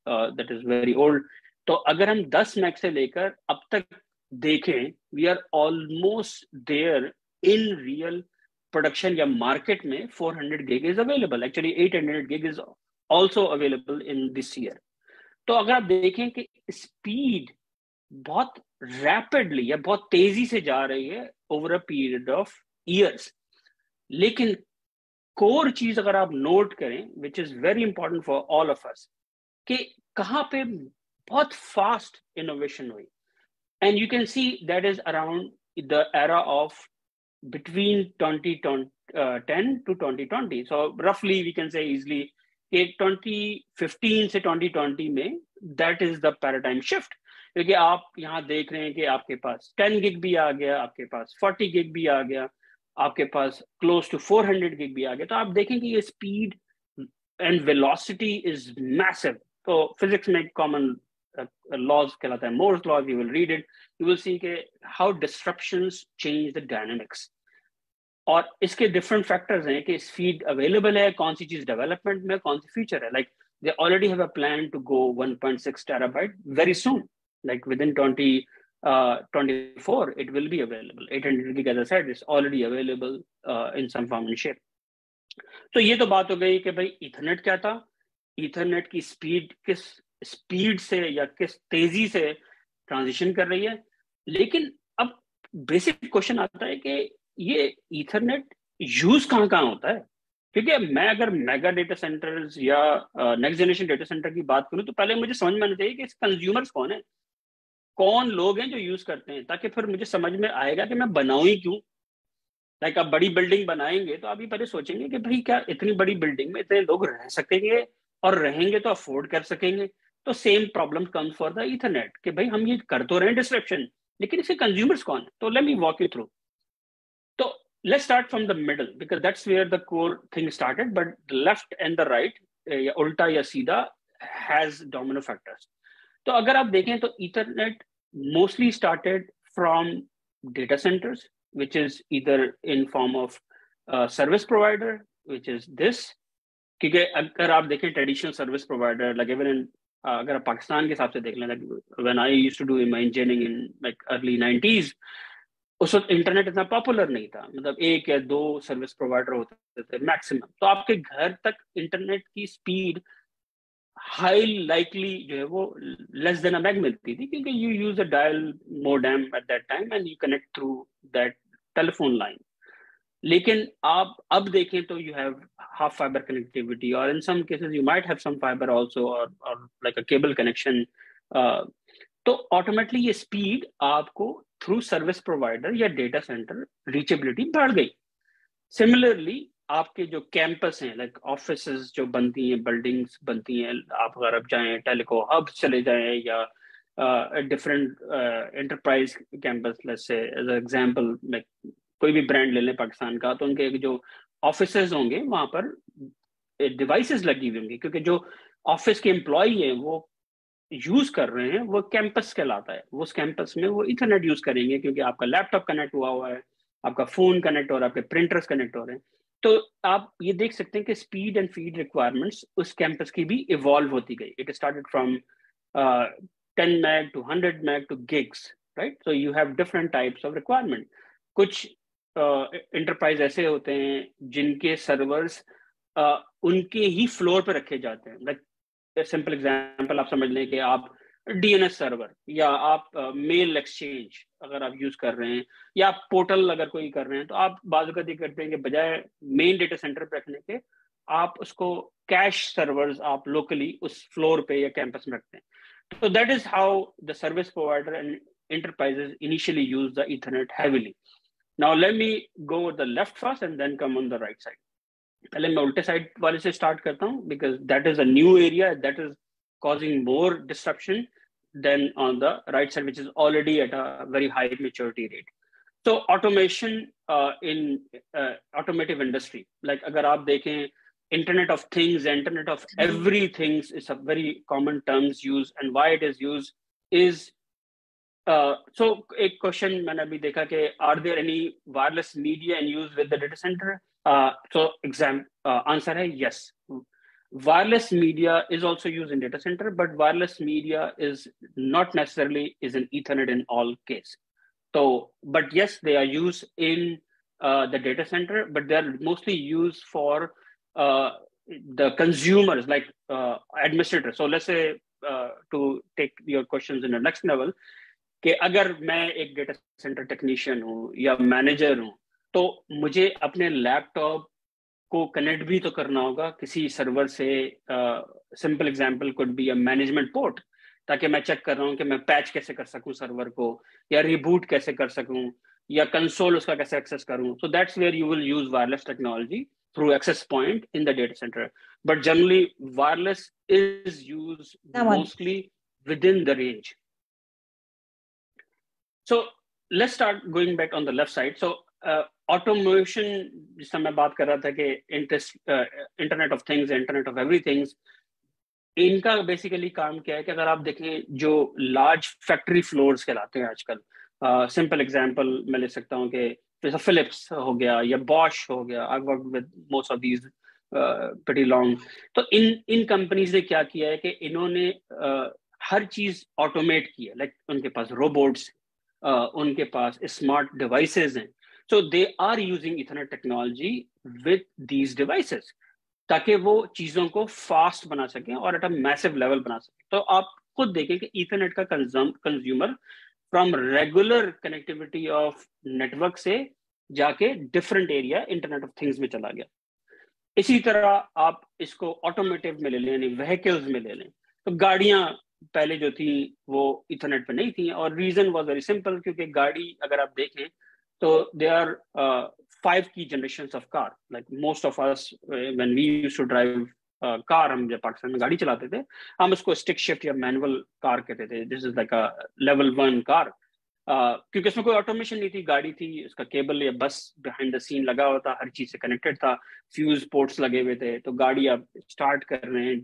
that is very old तो अगर हम 10 मैग से लेकर अब तक देखें we are almost there in real production या market में 400 gig is available. Actually 800 gig is also available in this year. तो अगर आप देखें कि स्पीड बहुत रैपिडली या बहुत तेज़ी से जा रही है over a period of years लेकिन कोर चीज़ अगर आप नोट करें which is very important for all of us कि कहाँ पे बहुत फास्ट इनोवेशन हुई। And you can see that is around the era of between 2010 uh, to 2020 so roughly we can say easily 2015 से 2020 में that is the paradigm shift. क्योंकि आप यहाँ देख रहे हैं कि आपके पास 10 गिग भी आ गया आपके पास 40 गिग भी आ गया आपके पास क्लोज टू 400 गिग भी आ गया। तो आप देखें कि ये speed and velocity is massive तो फिजिक्स में कॉमन लॉज कहलाता है। Moore's laws you will read it you will see के how disruptions change the dynamics और इसके डिफरेंट फैक्टर्स हैं कि स्पीड अवेलेबल है कौन सी चीज़ डेवलपमेंट में कौन सी फ्यूचर है। Like they already have a plan to go 1.6 terabyte very soon like within 20 uh, 24 it will be available. 800 gig as is already available uh, in some form and shape. तो ये तो बात हो गई कि भाई इथरनेट क्या था? इथरनेट की स्पीड किस स्पीड से या किस तेज़ी से ट्रांजिशन कर रही है? लेकिन अब बेसिक क्वेश्चन आता है कि ये ईथरनेट यूज़ कहाँ कहाँ होता है? क्योंकि मैं अगर मेगा डेटा सेंटर्स या नेक्स्ट जनरेशन डेटा सेंटर की बात करूँ तो पहले मुझे समझ में आना चाहिए कि कंज्यूमर्स कौन है? कौन लोग हैं जो यूज़ करते हैं? ताकि फिर मुझे समझ में आएगा कि मैं बनाऊ ही क्यों? लाइक आप बड़ी बिल्डिंग बनाएँगे तो आप ही पहले सोचेंगे कि भाई क्या इतनी बड़ी बिल्डिंग में इतने लोग रह सकेंगे और रहेंगे तो अफोर्ड कर सकेंगे? तो same problem comes for the Ethernet कि भाई हम ये कर तो रहे हैं डिस्क्रिप्शन लेकिन इसके कंज्यूमर्स कौन है? तो let me walk you through let's start from the middle because that's where the core thing started. But the left and the right, uh, ulta ya sida, has domino factors. So agar aap dekhen, to Ethernet mostly started from data centers, which is either in form of a service provider, which is this. क्योंकि अगर आप देखें traditional service provider like even in अगर पाकिस्तान के हिसाब से देख लें like when I used to do in my engineering in like early 90s उस वक्त इंटरनेट इतना पॉपुलर नहीं था। मतलब एक या दो सर्विस प्रोवाइडर होते थे मैक्सिमम तो आपके घर तक इंटरनेट की स्पीड हाई लाइकली जो है वो लेस देन अ मैग मिलती थी क्योंकि you use a dial modem at that time and you connect through that telephone line लेकिन आप अब देखें तो you have half fibre connectivity और in some cases you might have some fibre also और और लाइक अ केबल कनेक्शन तो automatically ये स्पीड आपको थ्रू सर्विस प्रोवाइडर या डेटा सेंटर रीचेबिलिटी बढ़ गई। सिमिलरली आपके जो कैंपस हैं लाइक ऑफ़िस जो बनती हैं बिल्डिंग्स बनती हैं, आप अगर अब जाएँ टेलीको हब चले जाएँ या different enterprise campus let's say as example मैं कोई भी ब्रांड ले लें पाकिस्तान का तो उनके जो ऑफ़िस होंगे, वहाँ पर डिवाइसेस लगी हुई होंगी, क्योंकि जो ऑफ़िस के एम्प्लॉय हैं, वो यूज़ कर रहे हैं वो कैंपस कहलाता है। उस कैंपस में वो इंटरनेट यूज़ करेंगे क्योंकि आपका लैपटॉप कनेक्ट हुआ हुआ है आपका फ़ोन कनेक्ट हो रहा है आपके प्रिंटर्स कनेक्ट हो रहे हैं। तो आप ये देख सकते हैं कि स्पीड एंड फ़ीड रिक्वायरमेंट्स उस कैंपस की भी इवॉल्व होती गई। It started from ten meg to hundred meg to gigs right so you have different types of requirement कुछ इंटरप्राइज uh, ऐसे होते हैं जिनके सर्वर्स uh, उनके ही फ्लोर पर रखे जाते हैं। लाइक सिंपल एग्जांपल आप समझ लें कि आप डीएनएस सर्वर या आप मेल uh, एक्सचेंज अगर आप यूज़ कर रहे हैं या आप पोर्टल अगर कोई कर रहे हैं तो आप बाजू का करते हैं कि बजाय मेन डेटा सेंटर पे रखने के आप उसको कैश सर्वर्स आप लोकली उस फ्लोर पे या कैंपस में रखते हैं। तो that is how the service provider and enterprises initially use the ethernet heavily. Now let me go the left first and then पहले मैं उल्टे साइड वाले से स्टार्ट करता हूँ because that is a area that is causing more disruption than on the right side which is already at a very high maturity rate तो automation in automotive industry like अगर आप देखें internet of things internet of every things is a very common terms use and why it is use is so एक question मैंने अभी देखा कि are there any wireless media in use with the data centre Uh, so exam uh, answer है yes wireless media is also used in data center but wireless media is not necessarily is an ethernet in all case so but yes they are used in uh, the data center but they're mostly used for uh, the consumers like uh, administrators so let's say uh, to take your questions in the next level कि अगर मैं एक data centre technician हूँ या manager हूँ तो मुझे अपने लैपटॉप को कनेक्ट भी तो करना होगा किसी सर्वर से simple example could be a management port ताकि मैं चेक कर रहा हूँ कि मैं पैच कैसे कर सकूँ सर्वर को या रिबूट कैसे कर सकूँ या कंसोल उसका कैसे एक्सेस करूँ। So that's where you will use wireless technology through access point in the data center. But generally wireless is used mostly within the range. So let's start going back on the left side. So uh, automation जिससे मैं बात कर रहा था कि internet of things internet of every things इनका basically काम क्या है कि अगर आप देखें जो लार्ज फैक्ट्री फ्लोर्स कहलाते हैं आजकल सिंपल uh, एग्जांपल मैं ले सकता हूँ कि जैसा फिलिप्स हो गया या बॉश हो गया I work with most of these pretty long तो इन इन कंपनीज़ ने क्या किया है कि इन्होंने uh, हर चीज़ ऑटोमेट की है लाइक like, उनके पास रोबोट्स uh, उनके पास स्मार्ट डिवाइसेस हैं So they are using Ethernet technology with these devices ताकि वो चीज़ों को फास्ट बना सकें और एट अ मैसिव लेवल बना सकें। तो आप खुद देखें कि ईथरनेट का consumer from regular connectivity of network से जाके different area internet of things में चला गया। इसी तरह आप इसको ऑटोमेटिव में ले लें, यानी व्हीकल्स में ले लें। तो गाड़ियाँ पहले जो थी वो इथरनेट पे नहीं थी और रीजन वॉज़ वेरी सिंपल क्योंकि गाड़ी अगर आप देखें So there are uh, five key generations of car. Like most of us, uh, when we used to drive uh, car, हम जब पाकिस्तान में गाड़ी चलाते थे हम उसको स्टिक शिफ्ट या मैनुअल कार कहते थे। This is like a level one car क्योंकि उसमें कोई ऑटोमेशन नहीं थी गाड़ी थी उसका केबल या बस बिहाइंड द सीन लगा हुआ था हर चीज़ से कनेक्टेड था फ्यूज पोर्ट्स लगे हुए थे तो गाड़ी आप स्टार्ट कर रहे हैं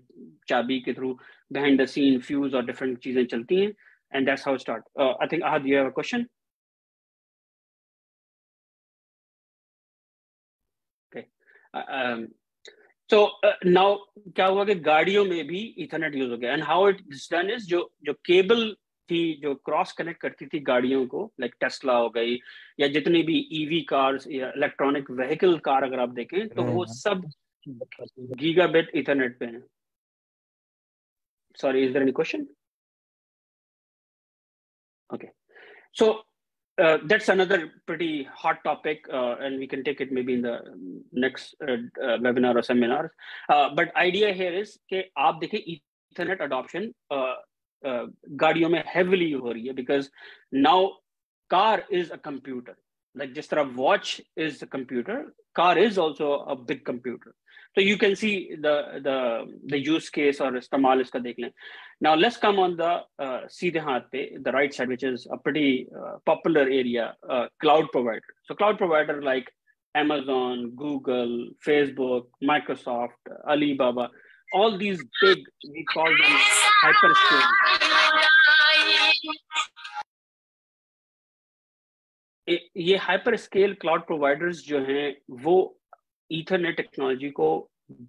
चाबी के through behind the scene fuse और डिफरेंट चीज़ें चलती हैं and that's how start I think you have a question so now क्या हुआ कि गाड़ियों में भी इथरनेट यूज़ हो गया। And how it done is जो जो केबल थी जो क्रॉस कनेक्ट करती थी गाड़ियों को लाइक टेस्ला हो गई या जितनी भी ईवी e कार्स या इलेक्ट्रॉनिक व्हीकल कार अगर आप देखें तो वो सब गीगाबिट इथरनेट पे हैं। Sorry is there any question? Okay. So uh, that's another pretty hot topic uh, and we can take it maybe in the next uh, uh webinar or seminar uh, but idea here is कि आप देखें ethernet adoption uh, गाड़ियों में heavily हो रही है because now car is a computer like just तरह watch is a computer car is also a big computer so you can see the the the use case or istamal iska dekh lein. Now let's come on the uh, seedhe haath pe, the right side, which is a pretty uh, popular area, uh, cloud provider. So cloud provider like Amazon, Google, Facebook, Microsoft, Alibaba, all these big, we call them hyperscale. ये hyperscale cloud providers जो हैं वो Ethernet technology को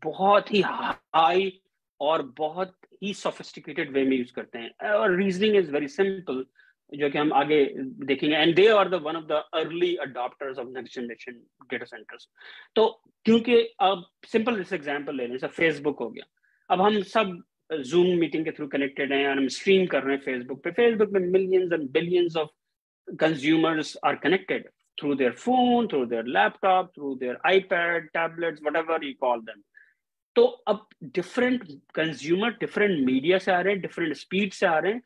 बहुत ही high और बहुत ही sophisticated वे में use करते हैं। और रीजनिंग इज़ वेरी सिंपल जो कि हम आगे देखेंगे। And they are the one of the early adopters of next generation data centres तो क्योंकि अब सिंपल इस एग्जांपल ले लें फेसबुक हो गया। अब हम सब जूम मीटिंग के थ्रू कनेक्टेड हैं और हम स्ट्रीम कर रहे हैं फेसबुक पे। फेसबुक में millions and billions of consumers are connected through their phone, through their laptop, through their iPad, tablets, whatever you call them. तो अब डिफरेंट कंज्यूमर डिफरेंट मीडिया से आ रहे हैं डिफरेंट स्पीड से आ रहे हैं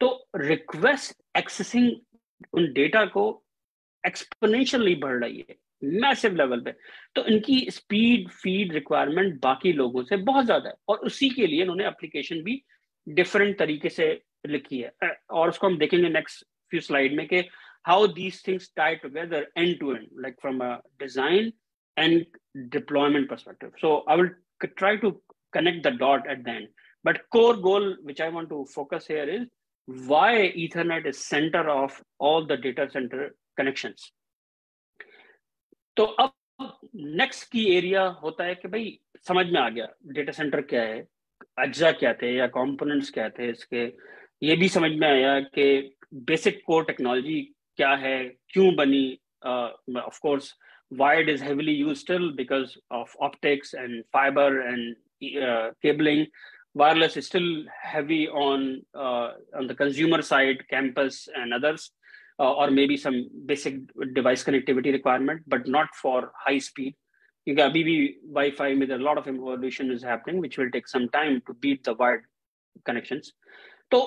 तो रिक्वेस्ट एक्सेसिंग उन डेटा को एक्सपोनेंशियली बढ़ रही है मैसिव लेवल पे तो इनकी स्पीड फ़ीड रिक्वायरमेंट बाकी लोगों से बहुत ज़्यादा है और उसी के लिए इन्होंने एप्लीकेशन भी डिफरेंट तरीके से लिखी है और उसको हम देखेंगे नेक्स्ट फ्यू स्लाइड में how these things tie together end to end, like from a design and deployment perspective. So I will try to connect the dot at the end. But core goal, which I want to focus here is why Ethernet is center of all the data center connections. तो अब next की area होता है कि भाई समझ में आ गया डेटा सेंटर क्या है अज्जा क्या थे या कंपोनेंट्स क्या थे इसके ये भी समझ में आया कि बेसिक कोर टेक्नोलॉजी क्या है क्यों बनी of course wired is heavily used still because of optics and fiber and uh, cabling wireless is still heavy on uh, on the consumer side campus and others uh, or maybe some basic device connectivity requirement but not for high speed क्योंकि अभी भी wifi में a lot of evolution is happening which will take some time to beat the wired connections तो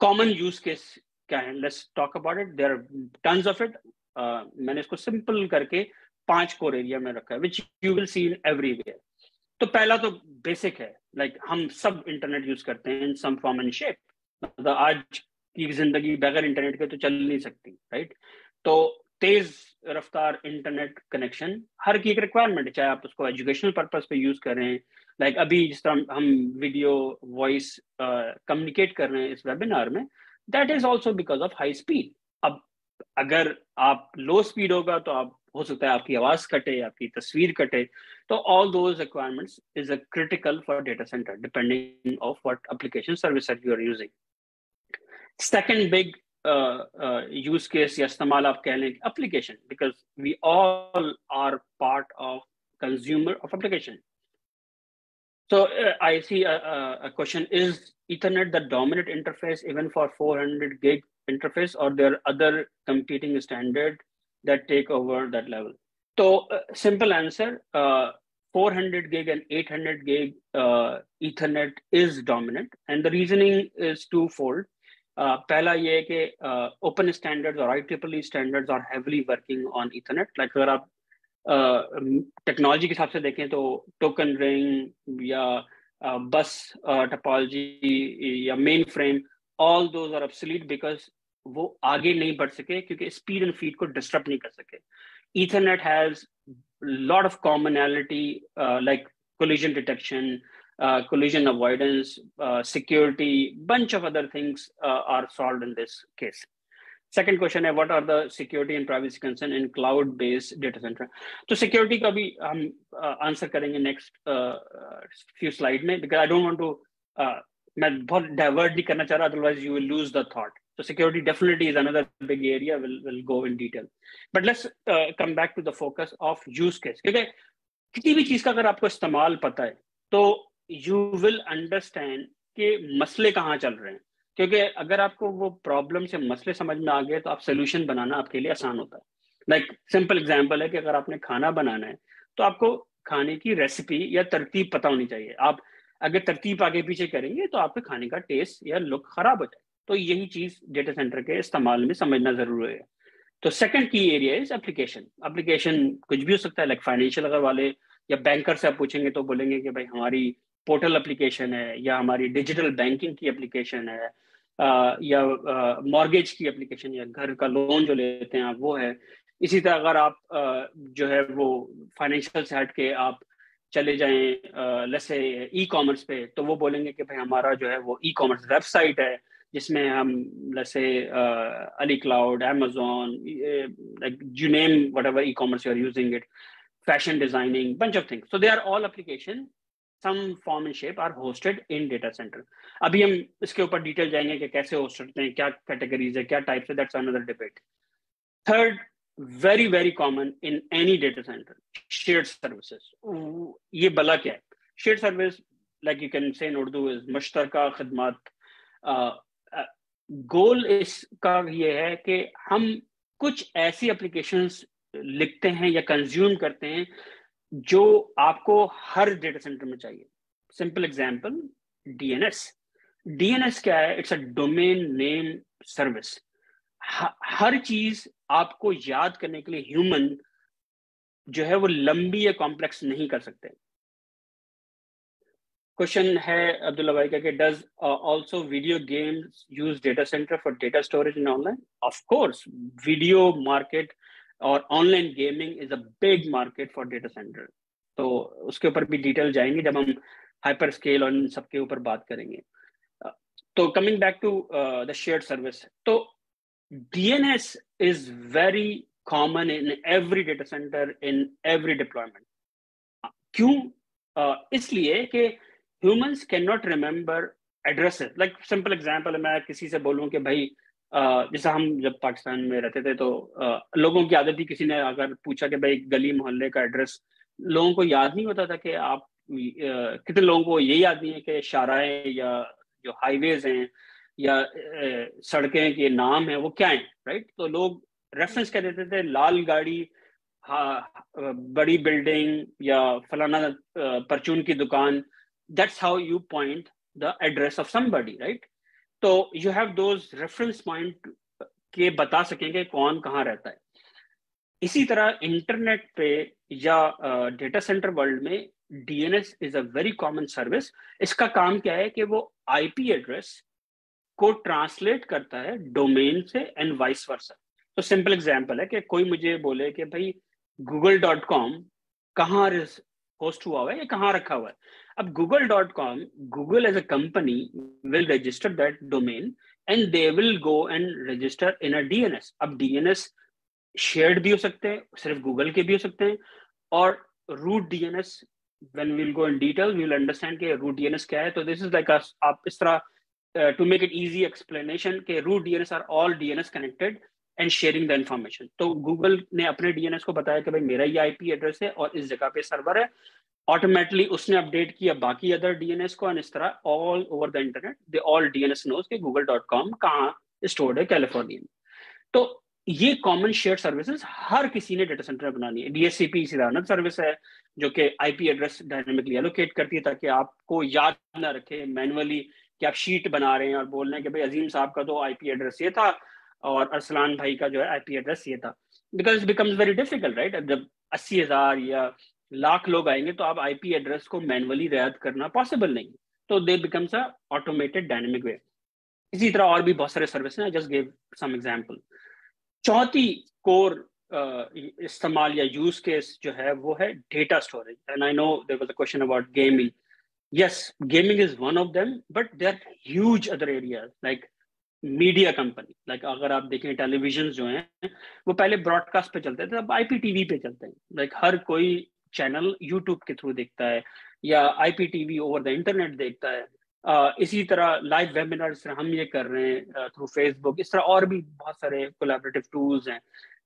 common use case क्या है let's talk about it there tons of it मैंने इसको simple करके पाँच कोर एरिया में रखा है which you will see in everywhere तो पहला तो बेसिक है लाइक like, हम सब इंटरनेट यूज़ करते हैं in some form and shape मतलब आज की ज़िंदगी बगैर इंटरनेट के तो चल नहीं सकती राइट तो तेज रफ्तार इंटरनेट कनेक्शन हर की एक रिक्वायरमेंट है चाहे आप उसको एजुकेशनल पर्पज पे यूज़ करें लाइक like अभी जिस तरह हम वीडियो वॉइस कम्युनिकेट कर रहे हैं इस वेबिनार में that is also because of high speed अब अगर आप लो स्पीड होगा तो आप, हो सकता है आपकी आवाज़ कटे, आपकी तस्वीर कटे। तो all those requirements is a critical for data centre depending of what application service you are using second big use case या इस्तेमाल आप कह लें application because we all are part of consumer of application So uh, I see a, a, a, question, is Ethernet the dominant interface even for 400 gig interface or there are other competing standard that take over that level? So uh, simple answer, uh, 400 gig and 800 gig uh, Ethernet is dominant. And the reasoning is twofold. Uh, पहला ये है कि open standards और आई standards are heavily working on Ethernet. Like अगर आप technology के हिसाब से देखें तो टोकन रिंग या बस टोपोलॉजी या mainframe all those are obsolete because वो आगे नहीं बढ़ सके क्योंकि स्पीड एंड फीड को डिस्टर्ब नहीं कर सके Ethernet has lot of commonality uh, like collision detection uh, collision avoidance uh, security bunch of other things are solved in this case second question है what are the security and privacy concern in cloud based data centre तो security का भी हम answer uh, करेंगे next few slide में because I don't want to मैं बहुत divert नहीं करना चाह रहा otherwise you will lose the thought security definitely is another big area. We'll, we'll go in detail. But let's uh, come back to the focus of use case. क्योंकि किसी भी चीज़ का अगर आपको इस्तेमाल पता है तो यू विल अंडरस्टैंड कि मसले कहाँ चल रहे हैं क्योंकि अगर आपको वो प्रॉब्लम से मसले समझ में आ गए तो आप सोल्यूशन बनाना आपके लिए आसान होता है। लाइक सिंपल एग्ज़ाम्पल है कि अगर आपने खाना बनाना है तो आपको खाने की रेसिपी या तरतीब पता होनी चाहिए। आप अगर तरतीब आगे पीछे करेंगे तो आपके खाने का टेस्ट या लुक खराब हो जाए तो यही चीज़ डेटा सेंटर के इस्तेमाल में समझना ज़रूरी है। तो सेकंड की एरिया इज़ एप्लीकेशन एप्लीकेशन कुछ भी हो सकता है लाइक फाइनेंशियल अगर वाले या बैंकर से आप पूछेंगे तो बोलेंगे कि भाई हमारी पोर्टल एप्लीकेशन है या हमारी डिजिटल बैंकिंग की एप्लीकेशन है आ, या मॉर्गेज की एप्लीकेशन या घर का लोन जो लेते हैं आप वो है। इसी तरह अगर आप आ, जो है वो फाइनेंशियल से हट के आप चले जाएँ लेसे ई कॉमर्स पे तो वो बोलेंगे कि भाई हमारा जो है वो ई कॉमर्स वेबसाइट है जिसमें हम let's say Ali cloud Amazon like you name whatever e commerce you are using it fashion designing bunch of things. So they are all application some form and shape are hosted in data center अभी हम इसके ऊपर detail जाएँगे कि कैसे host करते हैं क्या कैटेगरीज है क्या टाइप्स है that's another debate third very very common in any data center shared services ये बला क्या है shared service like you can say in urdu is mushtarka khidmat गोल इसका ये है कि हम कुछ ऐसी एप्लीकेशंस लिखते हैं या कंज्यूम करते हैं जो आपको हर डेटा सेंटर में चाहिए। सिंपल एग्जांपल डीएनएस डीएनएस क्या है? It's a domain name service हर चीज़ आपको याद करने के लिए ह्यूमन जो है वो लंबी या कॉम्प्लेक्स नहीं कर सकते। क्वेश्चन है अब्दुल्ला भाई का कि does also video games use data centre for data storage in online of course video market और online gaming is a big market for data centre तो उसके ऊपर भी डिटेल जाएँगे जब हम हाइपर स्केल और इन सबके ऊपर बात करेंगे। तो coming back to the share service तो DNS is very common in every data centre in every deployment क्यों? uh, इसलिए कि humans can not remember addresses like simple example मैं किसी से बोलूँ कि भाई जैसा हम जब पाकिस्तान में रहते थे तो लोगों की आदत थी, किसी ने अगर पूछा कि भाई गली मोहल्ले का एड्रेस, लोगों को याद नहीं होता था कि आप कितने लोगों को ये याद नहीं है कि शाराएँ या जो हाईवेज हैं या सड़कें के नाम है, वो क्या है राइट तो लोग रेफरेंस कर देते थे, लाल गाड़ी बड़ी बिल्डिंग या फलाना परचून की दुकान that's how you point the address of somebody right तो you have those reference point के बता सकेंगे कौन कहाँ रहता है। इसी तरह इंटरनेट पे या डेटा सेंटर वर्ल्ड में DNS is a very common service इसका काम क्या है कि वो आईपी एड्रेस को ट्रांसलेट करता है डोमेन से एंड वाइस वर्सा तो सिंपल एग्जांपल है कि कोई मुझे बोले कि भाई गूगल डॉट कॉम कहाँ होस्ट हुआ हुआ है या कहाँ रखा हुआ है। अब Google dot com Google as a company will register that domain and they will go and register in a DNS अब डीएनएस शेयर्ड भी हो सकते हैं, सिर्फ़ गूगल के भी हो सकते हैं, और root DNS when will go in detail we will understand के रूट डीएनएस क्या है। तो दिस इज़ लाइक आप इस तरह to make it easy explanation के root DNS are all DNS connected and sharing the information तो गूगल ने अपने डीएनएस को बताया कि भाई मेरा ये आई पी एड्रेस है और इस जगह पे सर्वर है। ऑटोमेटिकली उसने अपडेट किया बाकी अदर डीएनएस को इस तरह all over the internet they all DNS knows के गूगल डॉट कॉम कहाँ स्टोर्ड है कैलिफ़ोर्निया में। तो ये कॉमन शेयर सर्विसेज़ हर किसी ने डेटा सेंटर बनानी है। डीएससीपी इसी तरह सर्विस है जो कि आईपी एड्रेस डायनेमिकली एलोकेट करती है ताकि आपको याद ना रखे मैनुअली कि आप शीट बना रहे हैं और बोल रहे हैं कि भाई अजीम साहब का तो आईपी एड्रेस ये था और अरसलान भाई का जो है आईपी एड्रेस ये था। Because it becomes very difficult right जब अस्सी हज़ार या लाख लोग आएँगे तो आप आईपी एड्रेस को मैनुअली रैद करना पॉसिबल नहीं। तो they becomes a automated dynamic way इसी तरह और भी बहुत सारे सर्विस हैं जस्ट गिव सम एग्जांपल चौथी कोर इस्तेमाल या यूज़ केस जो है वो है data storage and I know there was a question about gaming yes gaming is one of them but there are huge other areas like media company like अगर आप देखें टेलीविज़न जो हैं वो पहले ब्रॉडकास्ट पे चलते थे अब आईपीटीवी पे चलते हैं। लाइक like, हर कोई चैनल यूट्यूब के थ्रू देखता है, या आईपीटीवी ओवर द इंटरनेट देखता है। इसी तरह लाइव वेबिनार हम ये कर रहे हैं थ्रू फेसबुक इस तरह और भी बहुत सारे कोलेबरेटिव टूल्स हैं।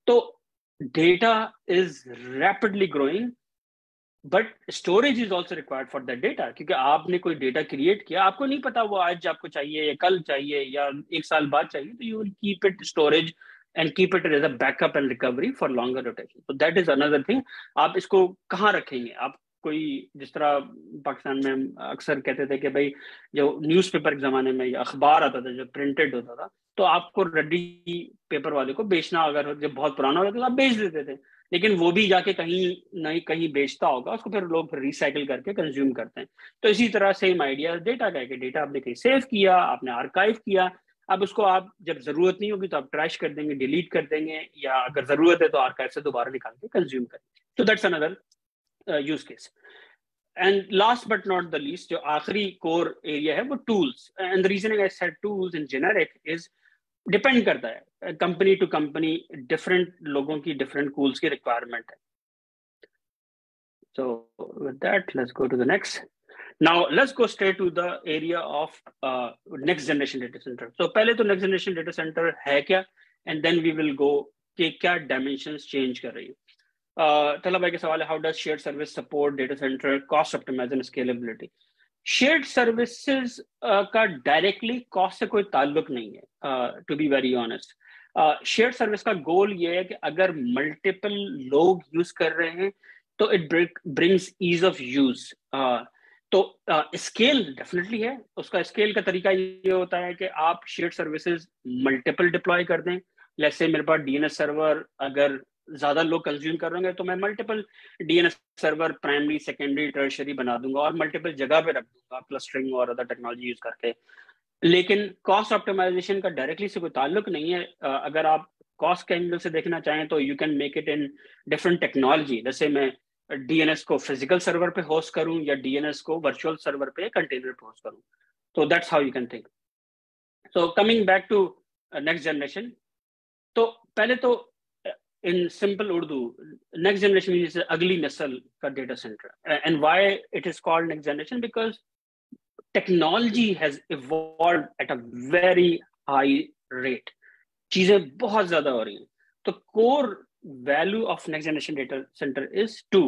तो data is rapidly growing but storage is also required for that data क्योंकि आपने कोई डेटा क्रिएट किया, आपको नहीं पता वो आज आपको चाहिए या कल चाहिए या एक साल बाद चाहिए तो you will keep it storage and keep it as a backup and recovery for longer rotation तो दैट इज़ अनदर थिंग आप इसको कहाँ रखेंगे? आप कोई जिस तरह पाकिस्तान में अक्सर कहते थे कि भाई, जो न्यूज़पेपर के ज़माने में अखबार आता था, जो प्रिंटेड होता था तो आपको रेडी पेपर वाले को बेचना अगर जब बहुत पुराना होता था तो आप बेच देते थे। लेकिन वो भी जाके कहीं नहीं कहीं बेचता होगा, उसको फिर लोग फिर रिसाइकिल करके कंज्यूम करते हैं। तो इसी तरह सेम आइडिया डेटा का है कि डेटा आपने कहीं सेव किया, आपने आर्काइव किया अब उसको आप जब ज़रूरत नहीं होगी तो आप ट्रैश कर देंगे डिलीट कर देंगे, या अगर ज़रूरत है तो आर्काइव से दोबारा निकाल के कंज्यूम करेंगे तो that's another use case and last but not the least जो आखिरी कोर एरिया है वो tools and the reason I said tools in generic is depend करता है। कंपनी टू कंपनी डिफरेंट लोगों की डिफरेंट टूल्स की रिक्वायरमेंट है। So with that, let's go to the next. Now let's go straight to the area of uh, next generation data center. So पहले तो next generation data center है क्या? And then we will go कि क्या dimensions change कर रही है। तला भाई के सवाल है how does share service support data center cost optimization scalability shared services का डायरेक्टली कॉस्ट से कोई ताल्लुक नहीं है to be very honest share service का गोल ये है कि अगर मल्टीपल लोग यूज़ कर रहे हैं तो it brings ease of use तो स्केल uh, डेफिनेटली है। उसका स्केल का तरीका ये होता है कि आप शेयर सर्विसेज़ मल्टीपल डिप्लॉय कर दें। जैसे मेरे पास डीएनएस सर्वर अगर ज़्यादा लोग कंज्यूम कर रहे तो मैं multiple DNS server primary secondary tertiary बना दूँगा और मल्टीपल जगह पे रख दूँगा क्लस्टरिंग और अदर टेक्नोलॉजी यूज़ करके। लेकिन कॉस्ट ऑप्टिमाइजेशन का डायरेक्टली से कोई ताल्लुक नहीं है। अगर आप कॉस्ट के एंगल से देखना चाहें तो you can make it in different technology जैसे मैं डीएनएस को फ़िज़िकल सर्वर पे होस्ट करूँ या डीएनएस को वर्चुअल सर्वर पे कंटेनर पे होस्ट करूँ? तो that's how you can think so coming back to next generation तो पहले तो in simple Urdu next generation mean अगली नस्ल का data center and why it is called next generation because technology has evolve at a very high rate चीज़ें बहुत ज़्यादा हो रही हैं। तो core value of next generation data center is to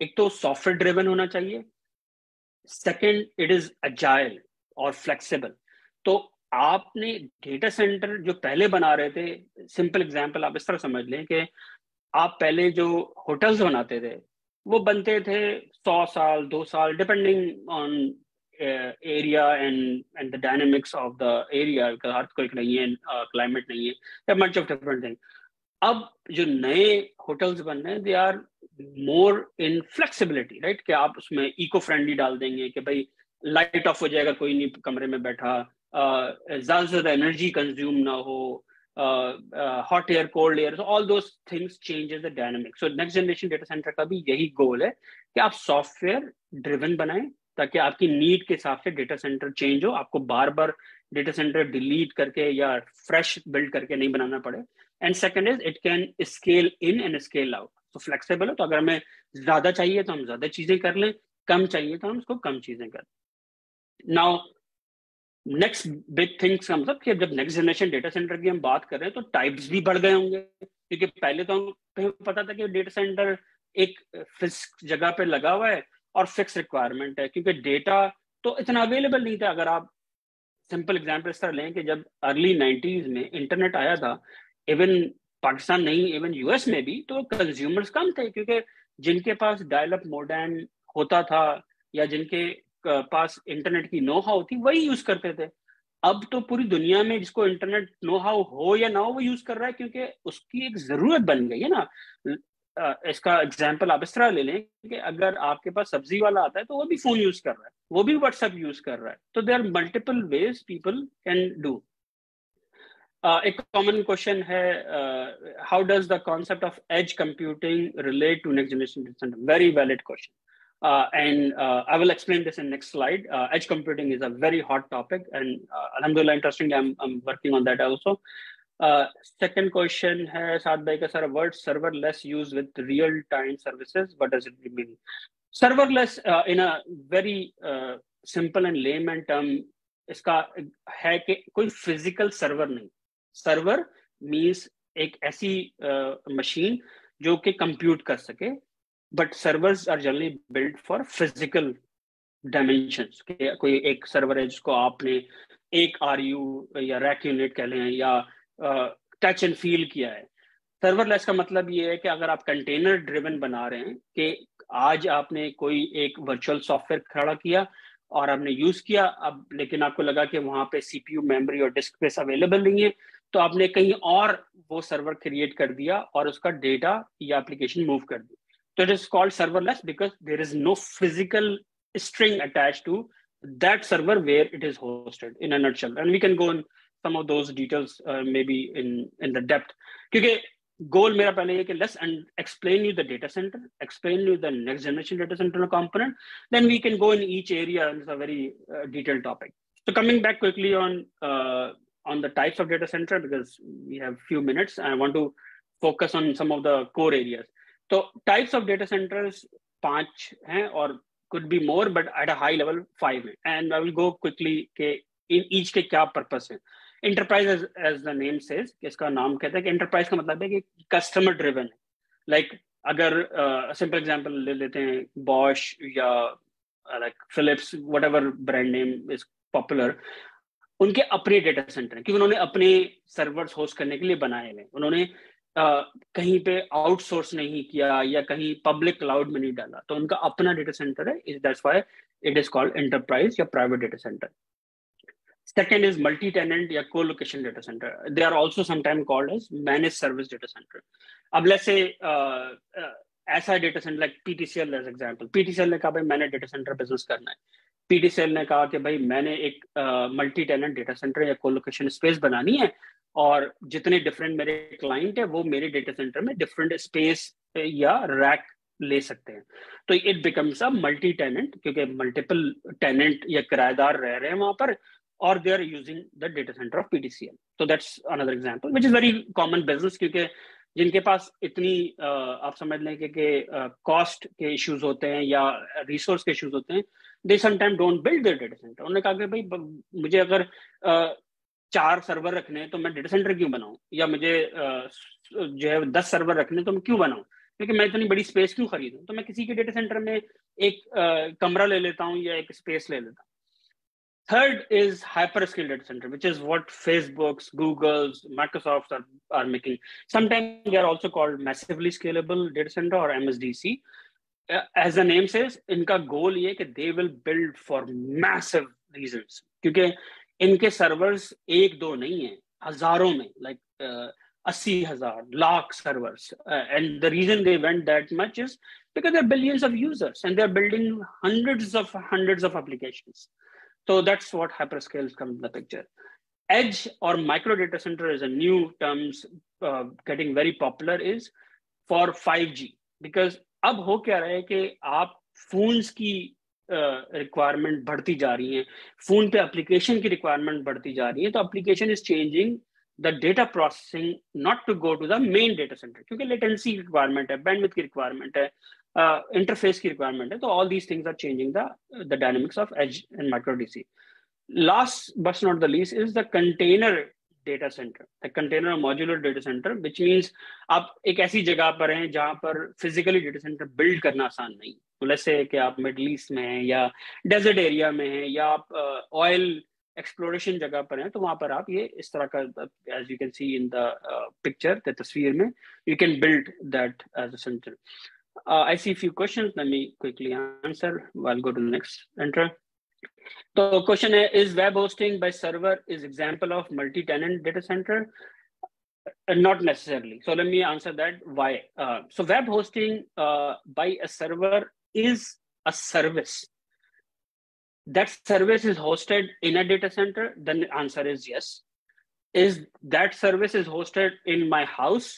एक तो सॉफ्टवेयर ड्रिवन होना चाहिए। सेकंड इट इज़ अजाइल और फ्लेक्सिबल तो आपने डेटा सेंटर जो पहले बना रहे थे सिंपल एग्ज़ाम्पल आप इस तरह समझ लें कि आप पहले जो होटल्स बनाते थे वो बनते थे सौ साल दो साल depending on area and and the dynamics of the area कोई नहीं है क्लाइमेट uh, नहीं है या मच ऑफ़ डिफरेंट थिंग अब जो नए होटल्स बन रहे हैं they are more in flexibility right कि आप उसमें इको फ्रेंडली डाल देंगे कि भाई लाइट ऑफ़ हो जाएगा, कोई नहीं कमरे में बैठा। ज़्यादा से ज़्यादा एनर्जी कंज्यूम ना हो। Hot air cold air all दो things changes the dynamic so next generation data center का भी यही गोल है कि आप सॉफ्टवेयर ड्रिवन बनाएँ, ताकि आपकी नीड के हिसाब से डेटा सेंटर चेंज हो। आपको बार बार डेटा सेंटर डिलीट करके या फ्रेश बिल्ड करके नहीं बनाना पड़े। And second is it can scale in and scale out तो फ्लेक्सिबल है तो अगर हमें ज़्यादा चाहिए तो हम ज़्यादा चीज़ें कर लें, कम चाहिए तो हम उसको कम चीज़ें कर नाउ नेक्स्ट बिग थिंग्स का मतलब कि जब नेक्स्ट जनरेशन डेटा सेंटर की हम बात कर रहे हैं तो टाइप्स भी बढ़ गए होंगे। क्योंकि पहले तो हमें पता था कि डेटा सेंटर एक फिक्स जगह पे लगा हुआ है और फिक्स रिक्वायरमेंट है, क्योंकि डेटा तो इतना अवेलेबल नहीं था। अगर आप सिंपल एग्ज़ाम्पल इस तरह लें कि जब अर्ली नाइन्टीज में इंटरनेट आया था इवन पाकिस्तान नहीं इवन यूएस में भी तो कंज्यूमर्स कम थे, क्योंकि जिनके पास डायलअप मॉडर्न होता था, या जिनके पास इंटरनेट की नो हाउ थी, वही यूज़ करते थे। अब तो पूरी दुनिया में जिसको इंटरनेट नो हाउ हो या ना हो, वो यूज़ कर रहा है, क्योंकि उसकी एक ज़रूरत बन गई है ना। इसका एग्ज़ाम्पल आप इस तरह ले लें कि अगर आपके पास सब्ज़ी वाला आता है तो वो भी फ़ोन यूज़ कर रहा है, वो भी व्हाट्सएप यूज़ कर रहा है। तो they are multiple ways people can do एक कॉमन क्वेश्चन है how does the concept of edge computing relate to next generation very valid question Uh, and uh, I will explain this in next slide. Uh, edge computing is a very hot topic, and uh, Alhamdulillah, interestingly, I'm, I'm working on that also. Uh, second question has Saad Bhai ka word serverless used with real-time services. What does it mean? Serverless uh, in a very uh, simple and layman term इसका है कि कोई physical server नहीं server means एक ऐसी machine uh, जो कि compute कर सके but servers are generally build for physical dimension कोई एक सर्वर है जिसको आपने एक आर यू या रैक यूनिट कह लें या टच एंड फील किया है। सर्वरलेस का मतलब ये है कि अगर आप कंटेनर ड्रिवन बना रहे हैं कि आज आपने कोई एक वर्चुअल सॉफ्टवेयर खड़ा किया और आपने यूज़ किया अब लेकिन आपको लगा कि वहाँ पे सीपीयू मेमोरी और डिस्क स्पेस अवेलेबल नहीं है तो आपने कहीं और वो सर्वर क्रिएट कर दिया और उसका डेटा या एप्लीकेशन मूव कर दी तो it is called serverless because there is no physical string attach to that server where it is hosted in and we can go in some of those details maybe in in the depth क्योंकि goal मेरा पहले ये कि less and explain you the data center explain you the next generation data center component then we can go in each area in a very detail topic so coming back quickly on on the types of data center because we have few minutes i want to focus on some of the core areas so types of data centers पाँच हैं और could be more but at a high level five and i will go quickly के in each के क्या purpose है enterprise as the name says इसका नाम कहता है कि इंटरप्राइज का मतलब है कि कस्टमर ड्रिवन है लाइक अगर uh, एग्जांपल ले लेते हैं बॉश या Philips whatever brand name is popular उनके अपने डेटा सेंटर हैं क्योंकि उन्होंने अपने सर्वर्स होस्ट करने के लिए बनाए हुए उन्होंने uh, कहीं पे आउटसोर्स नहीं किया या कहीं पब्लिक क्लाउड में नहीं डाला तो उनका अपना डेटा सेंटर है। That's why it is called enterprise or private data center Second is multi-tenant या co-location data center. They are also sometimes called as managed service data center. अब let's say ऐसा data center like PTCL as example PTCL ने कहा भाई मैंने data centre business करना है। PTCL ने कहा कि भाई मैंने एक मल्टी टेनेंट डेटा सेंटर या कोलोकेशन स्पेस बनानी है और जितने डिफरेंट मेरे क्लाइंट है वो मेरे डेटा सेंटर में डिफरेंट स्पेस या रैक ले सकते हैं तो it becomes a multi tenant क्योंकि मल्टीपल टेनेंट या किराएदार रह रहे हैं वहाँ पर or they are using the data center of PTCL. So that's another example, which is very common business क्योंकि जिनके पास इतनी आप समझ लें कि कॉस्ट के इश्यूज़ होते हैं या रिसोर्स के इश्यूज़ होते हैं they sometime don't build their data center उन्होंने कहा कि भाई मुझे अगर चार सर्वर रखने हैं तो मैं डेटा सेंटर क्यों बनाऊँ? या मुझे जो है, दस सर्वर रखने तो मैं क्यों बनाऊँ? क्योंकि मैं इतनी बड़ी स्पेस क्यों खरीदूं? तो मैं किसी के डेटा सेंटर में एक कमरा ले लेता हूँ या एक स्पेस ले लेता Third is hyperscale data center, which is what Facebook's, Google's, Microsoft's are, are making. Sometimes they are also called massively scalable data center or MSDC. Uh, as the name says, इनका goal ये कि they will build for massive reasons. क्योंकि इनके servers एक दो नहीं हैं, हजारों में, like uh, अस्सी हजार, lakh servers. Uh, and the reason they went that much is because there are billions of users and they're building hundreds of hundreds of applications. So that's what hyperscales come in the picture. Edge or micro data center is a new terms uh, getting very popular is for 5G because अब हो क्या रहा है कि आप phones की requirement uh, बढ़ती जा रही है। फ़ोन पे एप्लीकेशन की रिक्वायरमेंट बढ़ती जा रही है। तो application is changing the data processing not to go to the main data center क्योंकि लेटेंसी रिक्वायरमेंट है बैंडविड्थ की रिक्वायरमेंट है। इंटरफेस uh, की रिक्वायरमेंट है तो all these things are changing the the dynamics of edge and micro DC last but not the least is the container data center the container modular data center which means आप एक ऐसी जगह पर हैं जहाँ पर फिजिकली डेटा सेंटर बिल्ड करना आसान नहीं। तो लेट्स कि आप मिडल ईस्ट में हैं या डेजर्ट एरिया में हैं या आप ऑयल uh, एक्सप्लोरेशन जगह पर हैं तो वहाँ पर आप ये इस तरह का as you can see in the picture the तस्वीर में you can build that as a center Uh, I see a few questions. Let me quickly answer. I'll go to the next enter. So question is web hosting by server is example of multi-tenant data center? Uh, not necessarily. So let me answer that. Why? Uh, so web hosting uh, by a server is a service. That service is hosted in a data center. Then the answer is yes. Is that service is hosted in my house?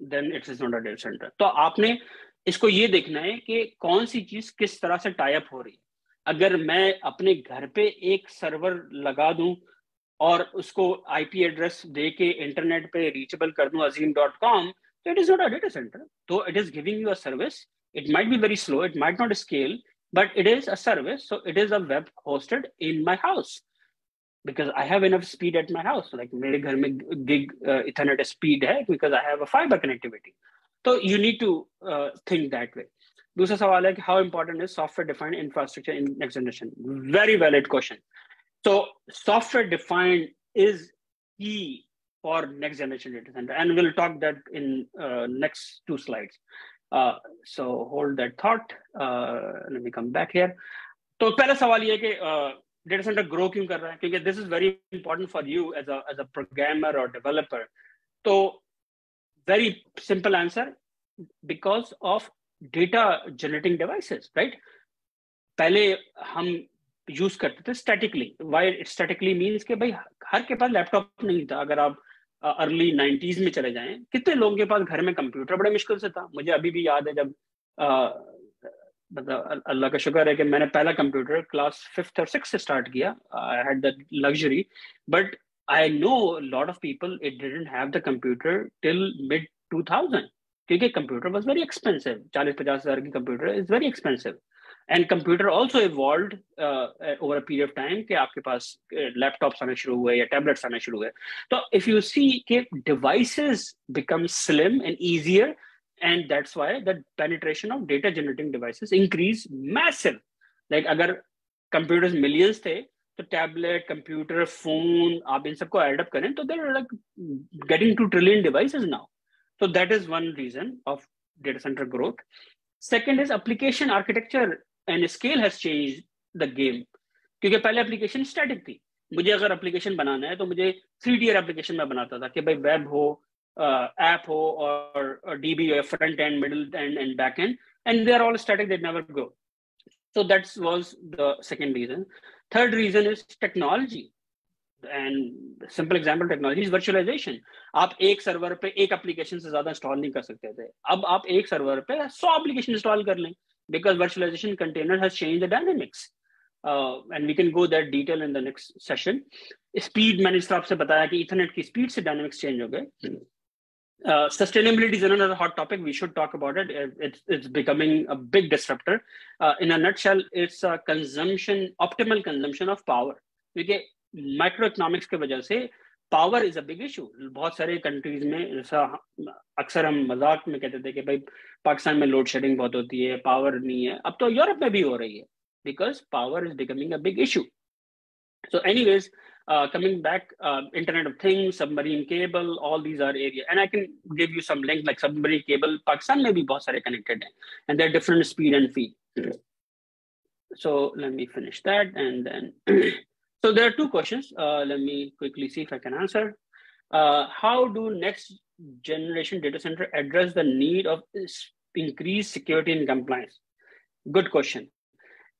Then it is not a data center. So आपने इसको ये देखना है कि कौन सी चीज़ किस तरह से टाइप हो रही अगर मैं अपने घर पे एक सर्वर लगा दूँ और उसको आईपी एड्रेस दे के इंटरनेट पे रीचेबल कर दूँ अजीम डॉट कॉम तो it is not a data center तो it is giving you a service it might be very slow it might not scale but it is a service so it is a web hosted in my house because I have enough speed at my house like मेरे घर में gig ethernet speed है because I have a fiber connectivity so you need to uh, think that way दूसरा सवाल है कि how important is software defined infrastructure in next generation very valid question so software defined is key for next generation data center and we'll talk that in uh, next two slides uh, so hold that thought uh, let me come back here तो पहला सवाल ये कि data centre grow क्यों कर रहा है क्योंकि this is very important for you as as a programmer और डेवलपर तो very simple answer because of data generating devices right पहले हम यूज़ करते थे स्टैटिकली वाई स्टैटिकली मीन्स के भाई, हर के पास लैपटॉप नहीं था। अगर आप अर्ली नाइन्टीज में चले जाएँ, कितने लोगों के पास घर में कंप्यूटर बड़े मुश्किल से था। मुझे अभी भी याद है जब मतलब अल्लाह का शुक्र है कि मैंने पहला कंप्यूटर क्लास फिफ्थ और सिक्स से स्टार्ट किया। I had the luxury but I know lot of people it didn't have the computer till mid 2000 क्योंकि कंप्यूटर वाज वेरी एक्सपेंसिव चालीस पचास हज़ार की computer is very expensive and computer also evolve over a period of time कि आपके पास laptop आने शुरू हुए या टैबलेट्स आने शुरू हुए. तो इफ़ यू सी के devices become slim and easier and that's why the penetration of data generating devices increase massive. Like, अगर computers millions थे तो टैबलेट कंप्यूटर फ़ोन आप इन सबको एड अप करें तो there like getting two trillion devices now so that is one reason of data center growth. Second is application architecture and scale has changed the game. क्योंकि पहले application static थी मुझे अगर एप्लीकेशन बनाना है तो मुझे थ्री टीयर एप्लीकेशन में बनाता था कि भाई वेब हो ऐप हो और डीबी हो front end middle end and back end and they are all static they never grow so that was the second reason third reason is technology. And simple example technology is virtualization आप एक server पे एक application से ज़्यादा install नहीं कर सकते थे। अब आप एक सर्वर पे सौ एप्लीकेशन इंस्टॉल कर लें। Because virtualization container has change the dynamics and we can go that detail in the next session speed मैंने आपसे बताया कि इथरनेट की स्पीड से डायनेमिक्स चेंज हो गए। Uh, sustainability is another hot topic. We should talk about it. It's, it's becoming a big disruptor. Uh, in a nutshell, it's a consumption, optimal consumption of power. क्योंकि micro economics की वजह से power is a big issue बहुत सारे countries में जैसा अक्सर हम मजाक में कहते थे कि भाई पाकिस्तान में लोड शेडिंग बहुत होती है पावर नहीं है अब तो यूरोप में भी हो रही है because power is becoming a big issue so anyways uh, coming back uh, internet of things submarine cable all these are area and i can give you some link like submarine cable pakistan may be bahut sare connected hai, and they're different speed and feed so let me finish that and then So there are two questions. Uh, let me quickly see if I can answer. Uh, how do next generation data center address the need of increased security and compliance? Good question.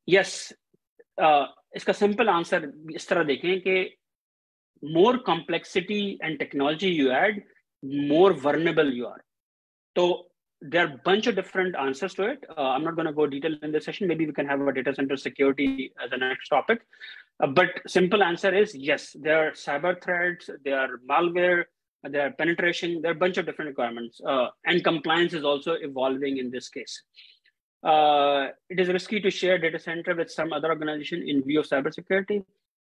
Yes, uh, इसका simple answer is तरह देखें कि more complexity and technology you add, more vulnerable you are. So there are a bunch of different answers to it. Uh, I'm not going to go detail in this session. Maybe we can have a data center security as a next topic. Uh, but simple answer is yes, there are cyber threats, there are malware, there are penetration, there are a bunch of different requirements. Uh, and compliance is also evolving in this case. Uh, it is risky to share data center with some other organization in view of cybersecurity.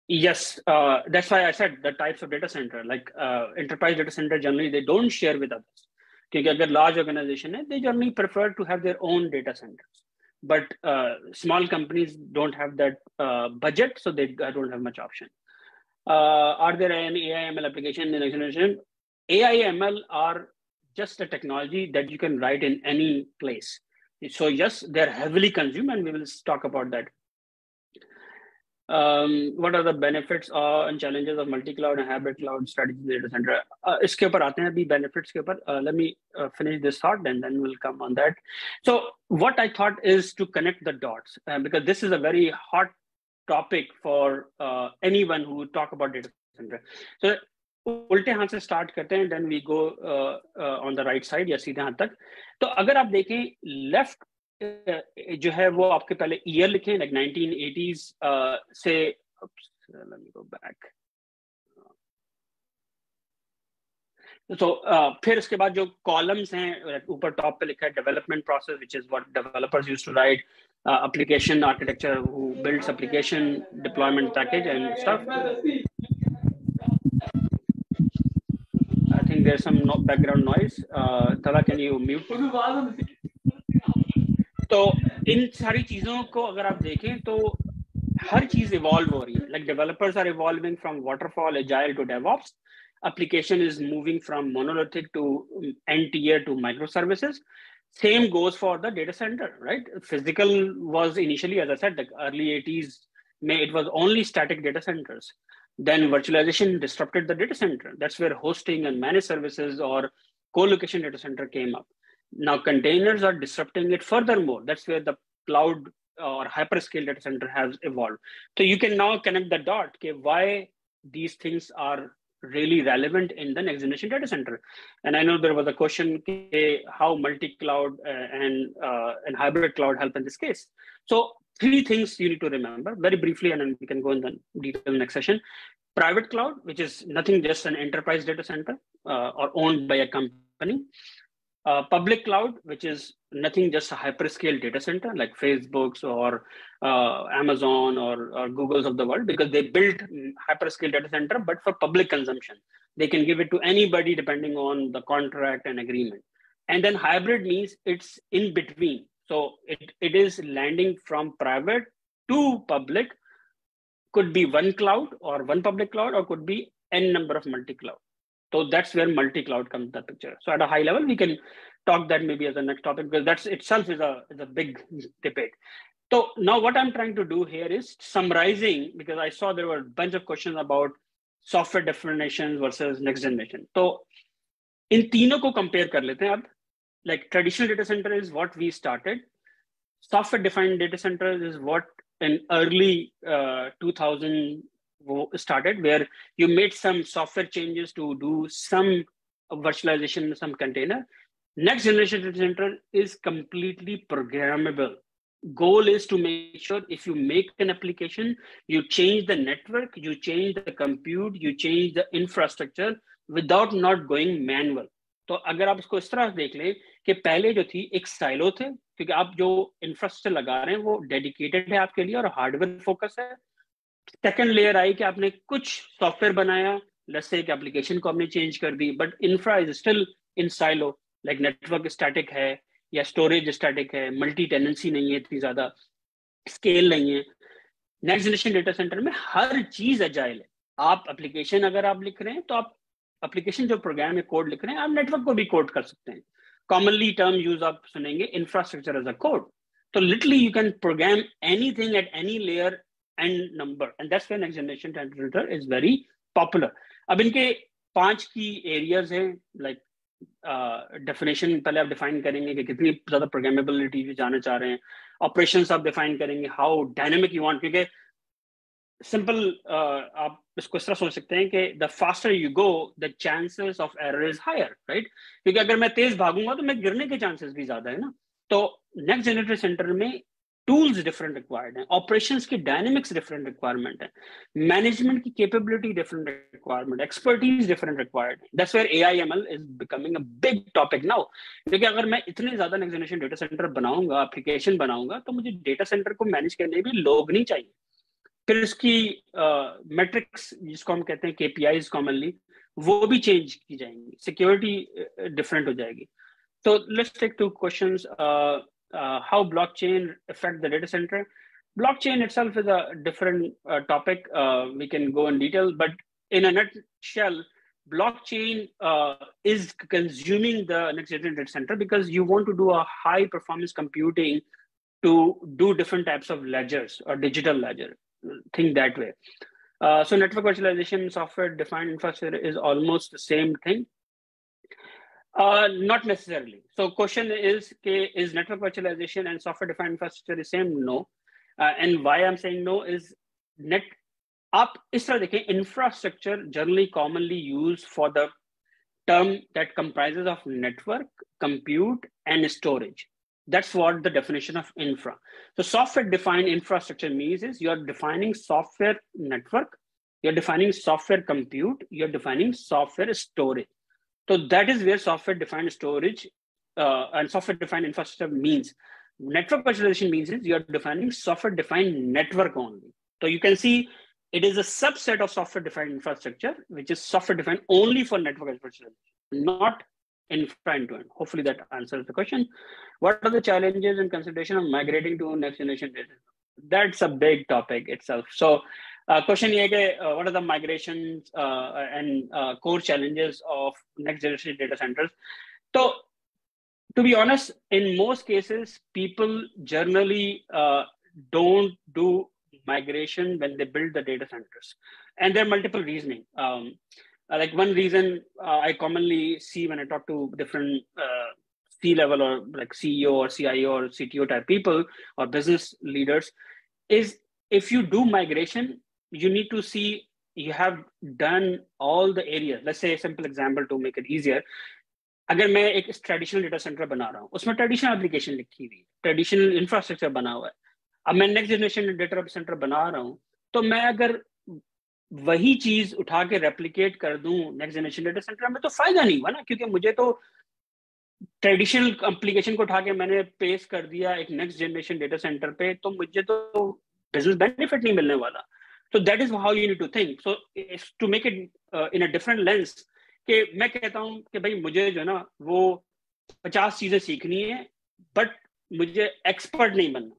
Yes, uh, that's why I said the types of data center, like uh, enterprise data center, generally they don't share with others. क्योंकि अगर large organization है, they generally prefer to have their own data centers but uh, small companies don't have that uh, budget, so they don't have much option. Uh, are there any AIML application in next generation? AIML are just a technology that you can write in any place. So yes, they're heavily consumed, and we will talk about that um, what are the benefits uh, and challenges of multi-cloud and hybrid cloud strategy data center uh, इसके ऊपर आते हैं अभी benefits के ऊपर uh, let me uh, finish this thought and then we'll come on that so what I thought is to connect the dots uh, because this is a very hot topic for uh, anyone who talk about data center so उल्टे हाथ से start करते हैं then we go on the right side या सीधे हाथ तक तो अगर आप देखें लेफ्ट uh, जो है वो आपके पहले ईयर लिखे लाइक नाइनटीन एटीज से तो so, uh, फिर उसके बाद जो कॉलम्स हैं ऊपर टॉप पे लिखा है development process which is what developers used to write application architecture who builds application deployment package and stuff I think there some background noise तला can you mute तो इन सारी चीजों को अगर आप देखें तो हर चीज इवॉल्व हो रही है like developers are evolving from waterfall agile to DevOps application is moving from monolithic to end tier to microservices. Same goes for the data center, right? Physical was initially, as I said, like early 80s, it was only static data centers. Then virtualization disrupted the data center. That's where hosting and managed services or co-location data center came up. Now containers are disrupting it furthermore. That's where the cloud or hyperscale data center has evolved. So you can now connect the dot. Okay, why these things are really relevant in the next generation data center. And I know there was a question how multi-cloud uh, and uh, and hybrid cloud help in this case. So three things you need to remember very briefly, and then we can go in the detail next session. Private cloud, which is nothing just an enterprise data center uh, or owned by a company. Uh, public cloud, which is nothing just a hyperscale data center like Facebook's or uh, Amazon or, or Google's of the world, because they built hyperscale data center, but for public consumption. They can give it to anybody depending on the contract and agreement. And then hybrid means it's in between. So it, it is landing from private to public, could be one cloud or one public cloud, or could be n number of multi-cloud. So that's where multi-cloud comes the picture. So at a high level, we can talk that maybe as a next topic because that's itself is a, is a big debate. So now what I'm trying to do here is summarizing because I saw there were a bunch of questions about software definitions versus next generation. So in तीनों को compare कर लेते हैं अब like traditional data center is what we started. Software defined data center is what in early uh, 2000 वो started where you made some software changes to do some virtualization some container next generation center is completely programmable goal is to make sure if you make an application, you change the network, you change the compute, you change the infrastructure without not going manual. तो अगर आप इसको इस तरह से देख लें कि पहले जो थी, एक साइलो थे, क्योंकि आप जो इंफ्रास्ट्रक्चर लगा रहे हैं, वो डेडिकेटेड है आपके लिए और हार्डवेयर फोकस है। सेकेंड लेयर आई कि आपने कुछ सॉफ्टवेयर बनाया लेट्स एक एप्लीकेशन को आपने चेंज कर दी but infra is still in silo like network static है या स्टोरेज स्टैटिक है मल्टी टेनेंसी नहीं है इतनी ज़्यादा स्केल नहीं है। नेक्स्ट जनरेशन डेटा सेंटर में हर चीज़ अजाइल है। आप एप्लीकेशन अगर आप लिख रहे हैं तो आप एप्लीकेशन जो प्रोग्राम में कोड लिख रहे हैं, आप नेटवर्क को भी कोड कर सकते हैं। कॉमनली टर्म यूज़ आप सुनेंगे इंफ्रास्ट्रक्चर एज अ कोड तो literally you can program anything at any layer and number and that's why next generation translator is very popular अब इनके पाँच की एरियाज़ हैं लाइक डेफिनेशन uh, पहले आप डिफाइन करेंगे कि कितनी ज़्यादा प्रोग्रामेबिलिटी जाना चाह रहे हैं। ऑपरेशन आप डिफाइन करेंगे हाउ डायनेमिक यू वांट क्योंकि सिंपल uh, आप इसको इस तरह सोच सकते हैं कि the faster you go the chances of error is higher right क्योंकि अगर मैं तेज भागूँगा तो मैं गिरने के चांसेस भी ज़्यादा है ना। तो नेक्स्ट जनरेटर सेंटर में टूल्स डिफरेंट रिक्वायर्ड हैं ऑपरेशंस की डायनेमिक्स डिफरेंट रिक्वायरमेंट है मैनेजमेंट की capability different requirement expertise different required that's where AI ML is becoming a big topic now क्योंकि अगर मैं इतने ज़्यादा नेक्स्ट जनरेशन डेटा सेंटर बनाऊँगा एप्लीकेशन बनाऊँगा तो मुझे डेटा सेंटर को मैनेज करने भी लोग नहीं चाहिए। फिर इसकी मेट्रिक्स uh, जिसको हम कहते हैं केपीआईज कॉमनली वो भी चेंज की जाएँगी। सिक्योरिटी डिफरेंट हो जाएगी। तो let's take two questions uh, how blockchain affect the data center. Blockchain itself is a different uh, topic. Uh, we can go in detail, but in a nutshell, blockchain uh, is consuming the next data center because you want to do a high performance computing to do different types of ledgers or digital ledger. Think that way. Uh, so network virtualization software defined infrastructure is almost the same thing uh, not necessarily. So question is, is network virtualization and software defined infrastructure the same? No. Uh, and why I'm saying no is net आप इस तरह देखें infrastructure generally commonly use for the term that comprises of network, compute, and storage. That's what the definition of infra. So software-defined infrastructure means is you're defining software network, you're defining software compute, you're defining software storage. so that is where software-defined storage uh, and software-defined infrastructure means. Network virtualization means is you're defining software-defined network only. So you can see it is a subset of software-defined infrastructure, which is software-defined only for network virtualization, not infra end to end. Hopefully that answers the question. What are the challenges and consideration of migrating to next generation data? That's a big topic itself. So uh, question uh, what are the migrations uh, and uh, core challenges of next generation data centers? So to be honest, in most cases, people generally uh, don't do migration when they build the data centers. And there are multiple reasoning. Um, uh, like one reason I commonly see when I talk to different uh, C level or like CEO or CIO or CTO type people or business leaders is if you do migration, you need to see, you have done all the areas. Let's say a simple example to make it easier. अगर मैं एक traditional data centre बना रहा हूँ, उसमें traditional application लिखी हुई traditional infrastructure बना हुआ है अब मैं नेक्स्ट जनरेशन डेटा सेंटर बना रहा हूँ तो मैं अगर वही चीज़ उठा के रेप्लीकेट कर दूँ नेक्स्ट जनरेशन डेटा सेंटर में तो फ़ायदा नहीं हुआ ना, क्योंकि मुझे तो ट्रेडिशनल एप्लीकेशन को उठा के मैंने पेश कर दिया एक नेक्स्ट जनरेशन डेटा सेंटर पे तो मुझे तो बिज़नेस बेनिफिट नहीं मिलने वाला तो that is how you need to think so to make it in a different lens कि मैं कहता हूँ कि भाई मुझे जो है ना वो पचास चीज़ें सीखनी है बट मुझे एक्सपर्ट नहीं बनना।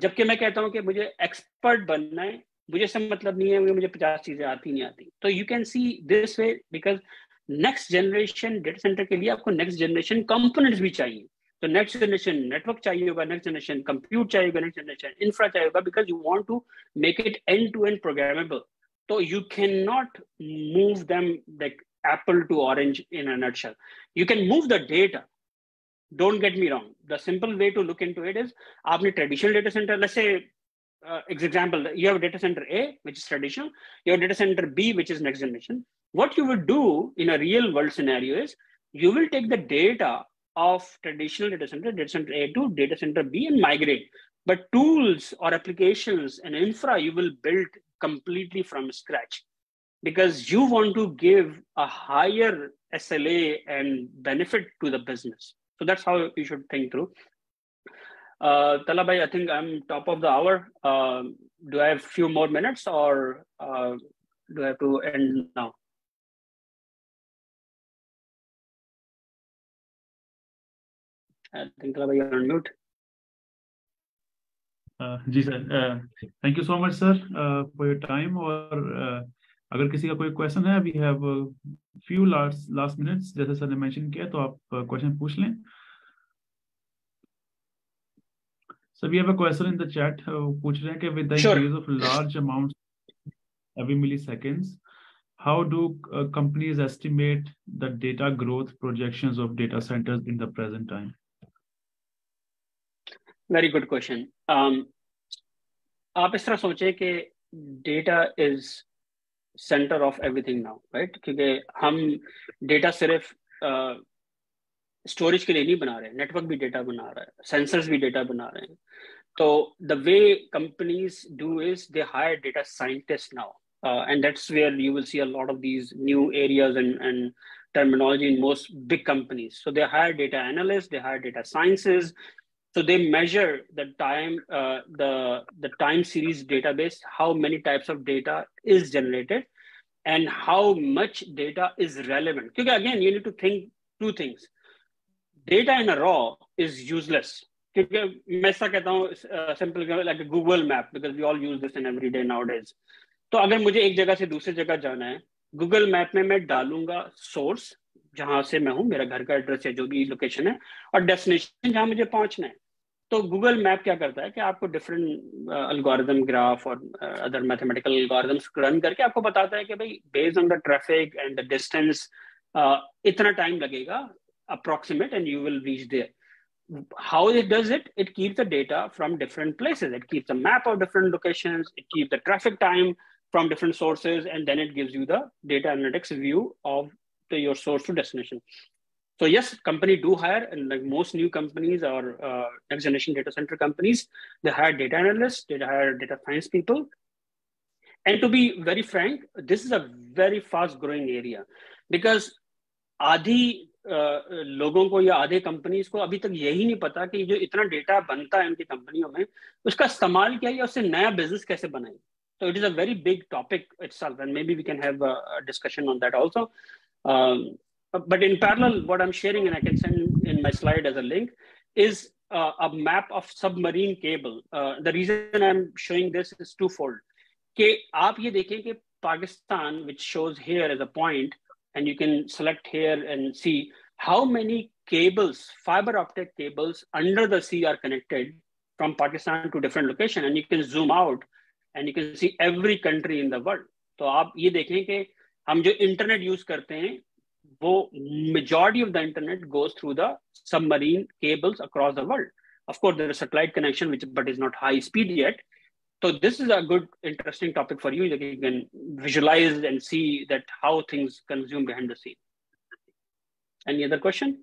जबकि मैं कहता हूँ कि मुझे एक्सपर्ट बनना है, मुझे सब मतलब नहीं है, मुझे पचास चीज़ें आती नहीं आती। तो you can see this way because next generation data center के लिए आपको नेक्स्ट जनरेशन कंपोनेंट्स भी चाहिए। तो नेक्स्ट जनरेशन नेटवर्क चाहिए होगा नेक्स्ट जनरेशन कंप्यूट चाहिए होगा नेक्स्ट जनरेशन इंफ्रा चाहिए होगा because you want to make it end to end programmable तो you can not move them like apple to orange in a nutshell you can move the data don't get me wrong. The simple way to look into it is आपने traditional data center, let's say, uh, example, you have a data center A, which is traditional, you have data center B, which is next generation. What you would do in a real world scenario is you will take the data of traditional data center, data center A to data center B and migrate. But tools or applications and infra you will build completely from scratch because you want to give a higher SLA and benefit to the business. So that's how you should think through. Uh, Talabai, I think I'm top of the hour. Uh, do I have a few more minutes or uh, do I have to end now? Ji sir thank you so much sir for your time और uh, अगर किसी का कोई question है we have few last last minutes जैसे sir ने mention किया तो आप क्वेश्चन uh, पूछ लें। Sir we question in the chat पूछ रहे हैं कि with use of large amounts every milliseconds how do companies estimate the data growth projection of data centers in the present time very good question um, आप इस तरह सोचें कि data is centre of everything now right क्योंकि हम data सिर्फ storage uh, के लिए नहीं बना रहे नेटवर्क भी डेटा बना रहा है सेंसर्स भी डेटा बना रहे हैं तो the way companies do is they hire data scientist now and that's where you will see a lot of these new areas and, and terminology in most big companies. So they hire data analysts, they hire data sciences. So they measure the time, uh, the the time series database, how many types of data is generated, and how much data is relevant. Because again, you need to think two things. Data in a raw is useless. क्योंकि मैं ऐसा कहता हूँ simple like Google map because we all use this in every day nowadays तो अगर मुझे एक जगह से दूसरी जगह जाना है गूगल मैप में मैं डालूंगा सोर्स जहाँ से मैं हूँ मेरा घर का एड्रेस है जो भी लोकेशन है और डेस्टिनेशन जहाँ मुझे पहुँचना है तो गूगल मैप क्या करता है कि आपको डिफरेंट अल्गोरिदम ग्राफ और अदर मैथमेटिकल एल्गोरिदम्स रन करके आपको बताता है कि भाई based on the traffic and the distance इतना टाइम लगेगा approximate and you will reach there how it does it it keeps the data from different places it keeps a map of different locations it keeps the traffic time from different sources, and then it gives you the data analytics view of your source to destination. So yes, company do hire, and like most new companies or uh, next generation data center companies, they hire data analysts, they hire data science people. And to be very frank, this is a very fast growing area because आधी लोगों को या आधे companies को अभी तक यही नहीं पता कि जो इतना डेटा बनता है उनकी कंपनियों में उसका इस्तेमाल क्या है उससे नया बिज़नेस कैसे बनाए तो it is a very big topic and maybe we can have a, a discussion on that also um, but in parallel what i'm sharing and i can send in my slide as a link is uh, a map of submarine cable uh, the reason i'm showing this is twofold कि आप ये देखें कि Pakistan which shows here as a point and you can select here and see how many cables, fiber optic cables under the sea are connected from Pakistan to different location and you can zoom out and you can see every country in the world. तो आप ये देखें कि हम जो internet use करते हैं वो majority of the internet goes through the submarine cables across the world of course there satellite connection which but is not high speed yet तो this is a good interesting topic for you can visualize and see that how things consume behind the scene any other question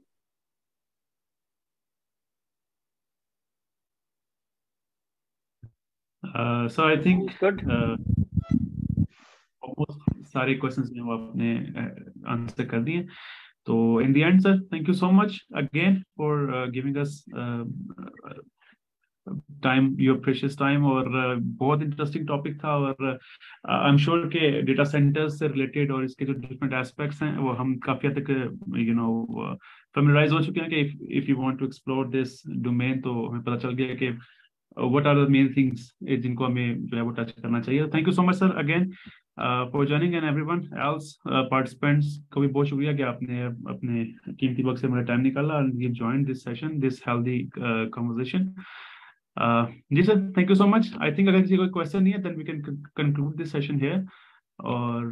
Uh, so I think good. Uh, almost सारे ने वो आपने answer कर दिए. The end, sir, thank you so much again for uh, giving us uh, time your precious time और uh, बहुत interesting topic था और आई एम श्योर के डेटा सेंटर्स से रिलेटेड और इसके जो डिफरेंट एस्पेक्ट्स हैं वो हम काफ़ी हद तक यू नो फेमिलाइज हो चुके हैं कि if you want to explore this domain तो हमें पता चल गया कि what are the main things जिनको हमें जो है वो टच करना चाहिए? Thank you so much sir again for joining and everyone else participants को भी बहुत शुक्रिया कि आपने अपने कीमती वक्त से मेरा टाइम निकाला and you join this session this healthy conversation ji sir thank you so much I think अगर किसी कोई क्वेश्चन नहीं है then we can conclude this session here और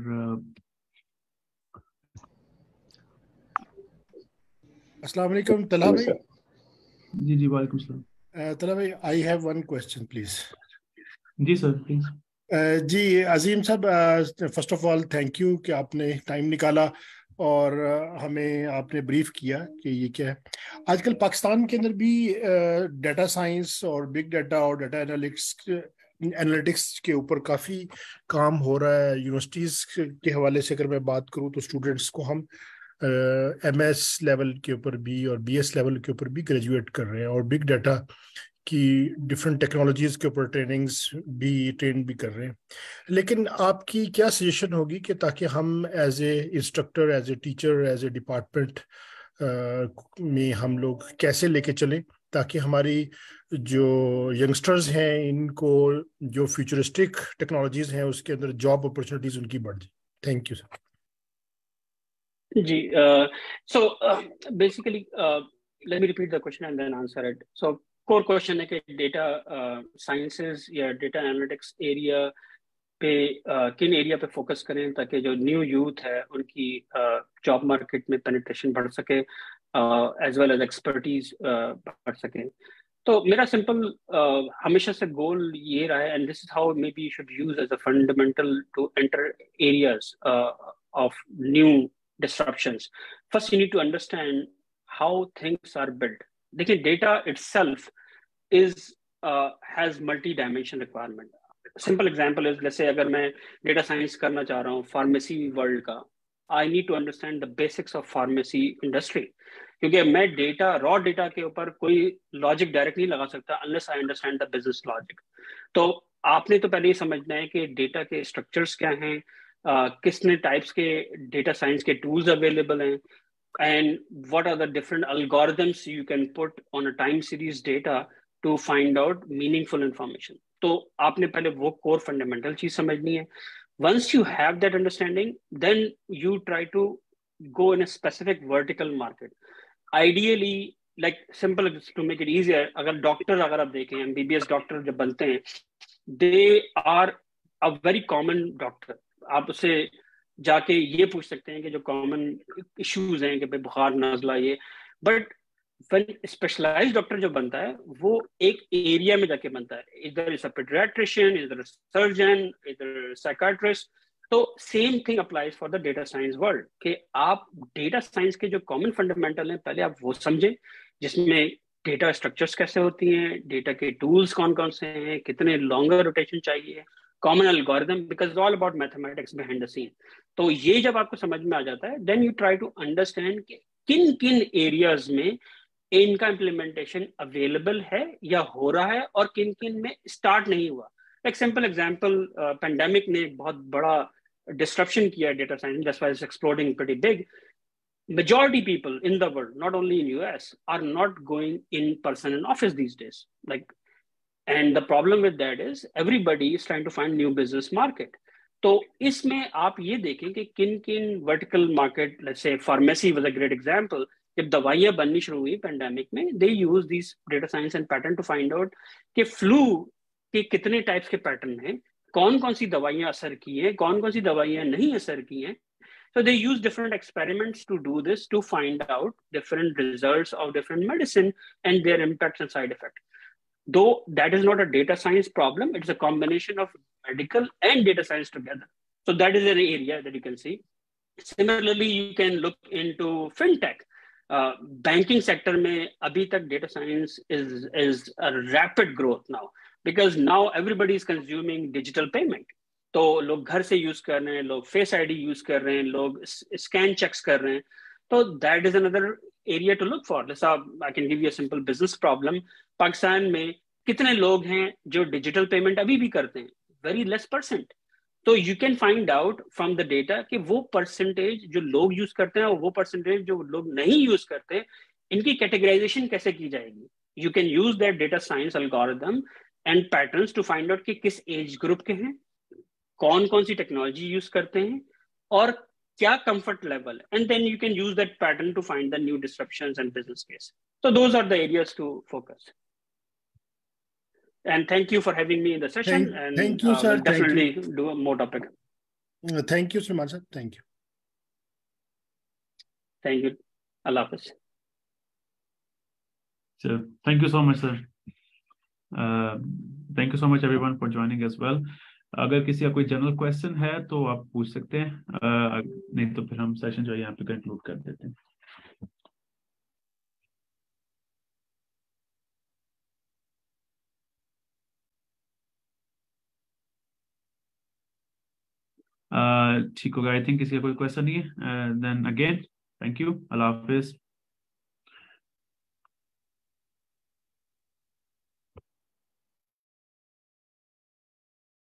अस्सलाम वालेकुम तला भाई। जी जी वालेकुम सलाम। तला भाई I have one question please ji sir please जी अजीम साहब first of all thank you कि आपने टाइम निकाला और हमें आपने ब्रीफ किया कि ये क्या है। आजकल पाकिस्तान के अंदर भी डाटा साइंस और बिग डाटा और डाटा एनालिटिक्स एनालिटिक्स के ऊपर काफ़ी काम हो रहा है। यूनिवर्सिटीज़ के हवाले से अगर मैं बात करूँ तो स्टूडेंट्स को हम एम एस लेवल के ऊपर भी और बी एस लेवल के ऊपर भी ग्रेजुएट कर रहे हैं और बिग डाटा की डिफरेंट टेक्नोलॉजीज़ के ऊपर ट्रेनिंग्स भी ट्रेन भी कर रहे हैं। लेकिन आपकी क्या सजेशन होगी कि ताकि हम as a instructor as a teacher as a department में हम लोग कैसे लेके चलें ताकि हमारी जो यंगस्टर्स हैं, इनको जो फ्यूचरिस्टिक टेक्नोलॉजीज़ हैं, उसके अंदर जॉब अपॉर्चुनिटीज़ उनकी बढ़ जाए। Thank you sir ji so basically let me repeat the question and then answer it. So core question है कि डेटा साइंसेस या डेटा एनालिटिक्स एरिया पे किन एरिया पे फोकस करें ताकि जो न्यू यूथ है उनकी जॉब मार्केट में पेनिट्रेशन बढ़ सके एज वेल एज एक्सपर्टीज बढ़ सके तो मेरा सिंपल uh, हमेशा से गोल ये रहा है and this is how maybe should use as a fundamental to enter areas of new disruptions. First you need to understand how things are built. देखिए data itself is has multi dimension requirement simple example is जैसे अगर मैं data science करना चाह रहा हूँ pharmacy world का I need to understand the basics of pharmacy industry क्योंकि मैं डेटा रॉ डेटा के ऊपर कोई लॉजिक डायरेक्ट नहीं लगा सकता unless I understand the business logic तो आपने तो पहले ये समझना है कि डेटा के स्ट्रक्चर्स क्या हैं uh, किसने टाइप्स के डेटा साइंस के टूल्स अवेलेबल हैं? And what are the different algorithms you can put on a time series data to find out meaningful information तो आपने पहले वो कोर फंडामेंटल चीज़ समझनी है। Once you have that understanding then you try to go in a specific vertical market ideally like simple to make it easier अगर doctor अगर आप देखें M B B S doctor जब बनते हैं they are a very common doctor आप उसे जाके ये पूछ सकते हैं कि जो कॉमन इश्यूज़ हैं कि भाई बुखार, नजला, ये। बट स्पेशलाइज डॉक्टर जो बनता है, वो एक एरिया में जाके बनता है। इधर इज़ अ पेडियाट्रिशियन इधर सर्जन इधर साइकाट्रिस्ट तो same thing applies for the data science world कि आप डेटा साइंस के जो कॉमन फंडामेंटल हैं, पहले आप वो समझें, जिसमें डेटा स्ट्रक्चर्स कैसे होती हैं डेटा के टूल्स कौन कौन से हैं, कितने लॉन्गर रोटेशन चाहिए common algorithm because all about mathematics behind the scene तो ये जब आपको समझ में आ जाता है then you try to understand कि किन किन एरियाज़ में इनका इम्प्लीमेंटेशन अवेलेबल है या हो रहा है और किन किन में स्टार्ट नहीं हुआ। एक सिंपल एग्जांपल पेंडेमिक ने बहुत बड़ा डिस्ट्रप्शन किया data science that's why it's exploding pretty big majority people in the world, not only in us are not going in person in office these days. Like and the problem with that is everybody is trying to find new business market तो इसमें आप ये देखें कि किन किन vertical market से pharmacy was a great example जब दवाइयां बननी शुरू हुई पेंडेमिक में they use this data science and pattern to find out कि फ्लू के कितने टाइप्स के पैटर्न हैं कौन कौन सी दवाइयां असर की हैं कौन कौन सी दवाइयां नहीं असर की हैं So they use different experiments to do this to find out different results of different medicine and their impacts and side effects. though that is not a data science problem, it's a combination of medical and data science together. So that is an area that you can see. Similarly, you can look into fintech. Uh, banking sector में अभी तक data science is is a rapid growth now because now everybody is consuming digital payment. तो लोग घर से use कर रहे हैं लोग फेस आईडी यूज कर रहे हैं लोग स्कैन चेक्स कर रहे हैं तो that is another area to look for जैसा I can give you simple business problem Pakistan में कितने लोग हैं जो डिजिटल पेमेंट अभी भी करते हैं? वेरी लेस परसेंट तो you can find out from the data कि वो परसेंटेज जो लोग यूज़ करते हैं और वो परसेंटेज जो लोग नहीं यूज़ करते, इनकी कैटेगराइजेशन कैसे की जाएगी? You can use that data science algorithm and patterns to find out कि किस एज ग्रुप के हैं कौन कौन सी टेक्नोलॉजी यूज़ करते हैं, और kya comfort level? And then you can use that pattern to find the new disruptions and business case. So those are the areas to focus. And thank you for having me in the session thank, and thank you uh, sir. definitely do a more topic. Uh, thank you so much sir. Thank you. Thank you. Allah Hafiz. so thank you so much sir. Uh, thank you so much everyone for joining as well. अगर किसी का कोई general question है तो आप पूछ सकते हैं। uh, नहीं तो फिर हम सेशन जो है यहाँ पे कंक्लूड कर देते हैं। ठीक होगा। आई थिंक किसी का कोई क्वेश्चन नहीं है। देन अगेन थैंक यू अल्लाह हाफिज।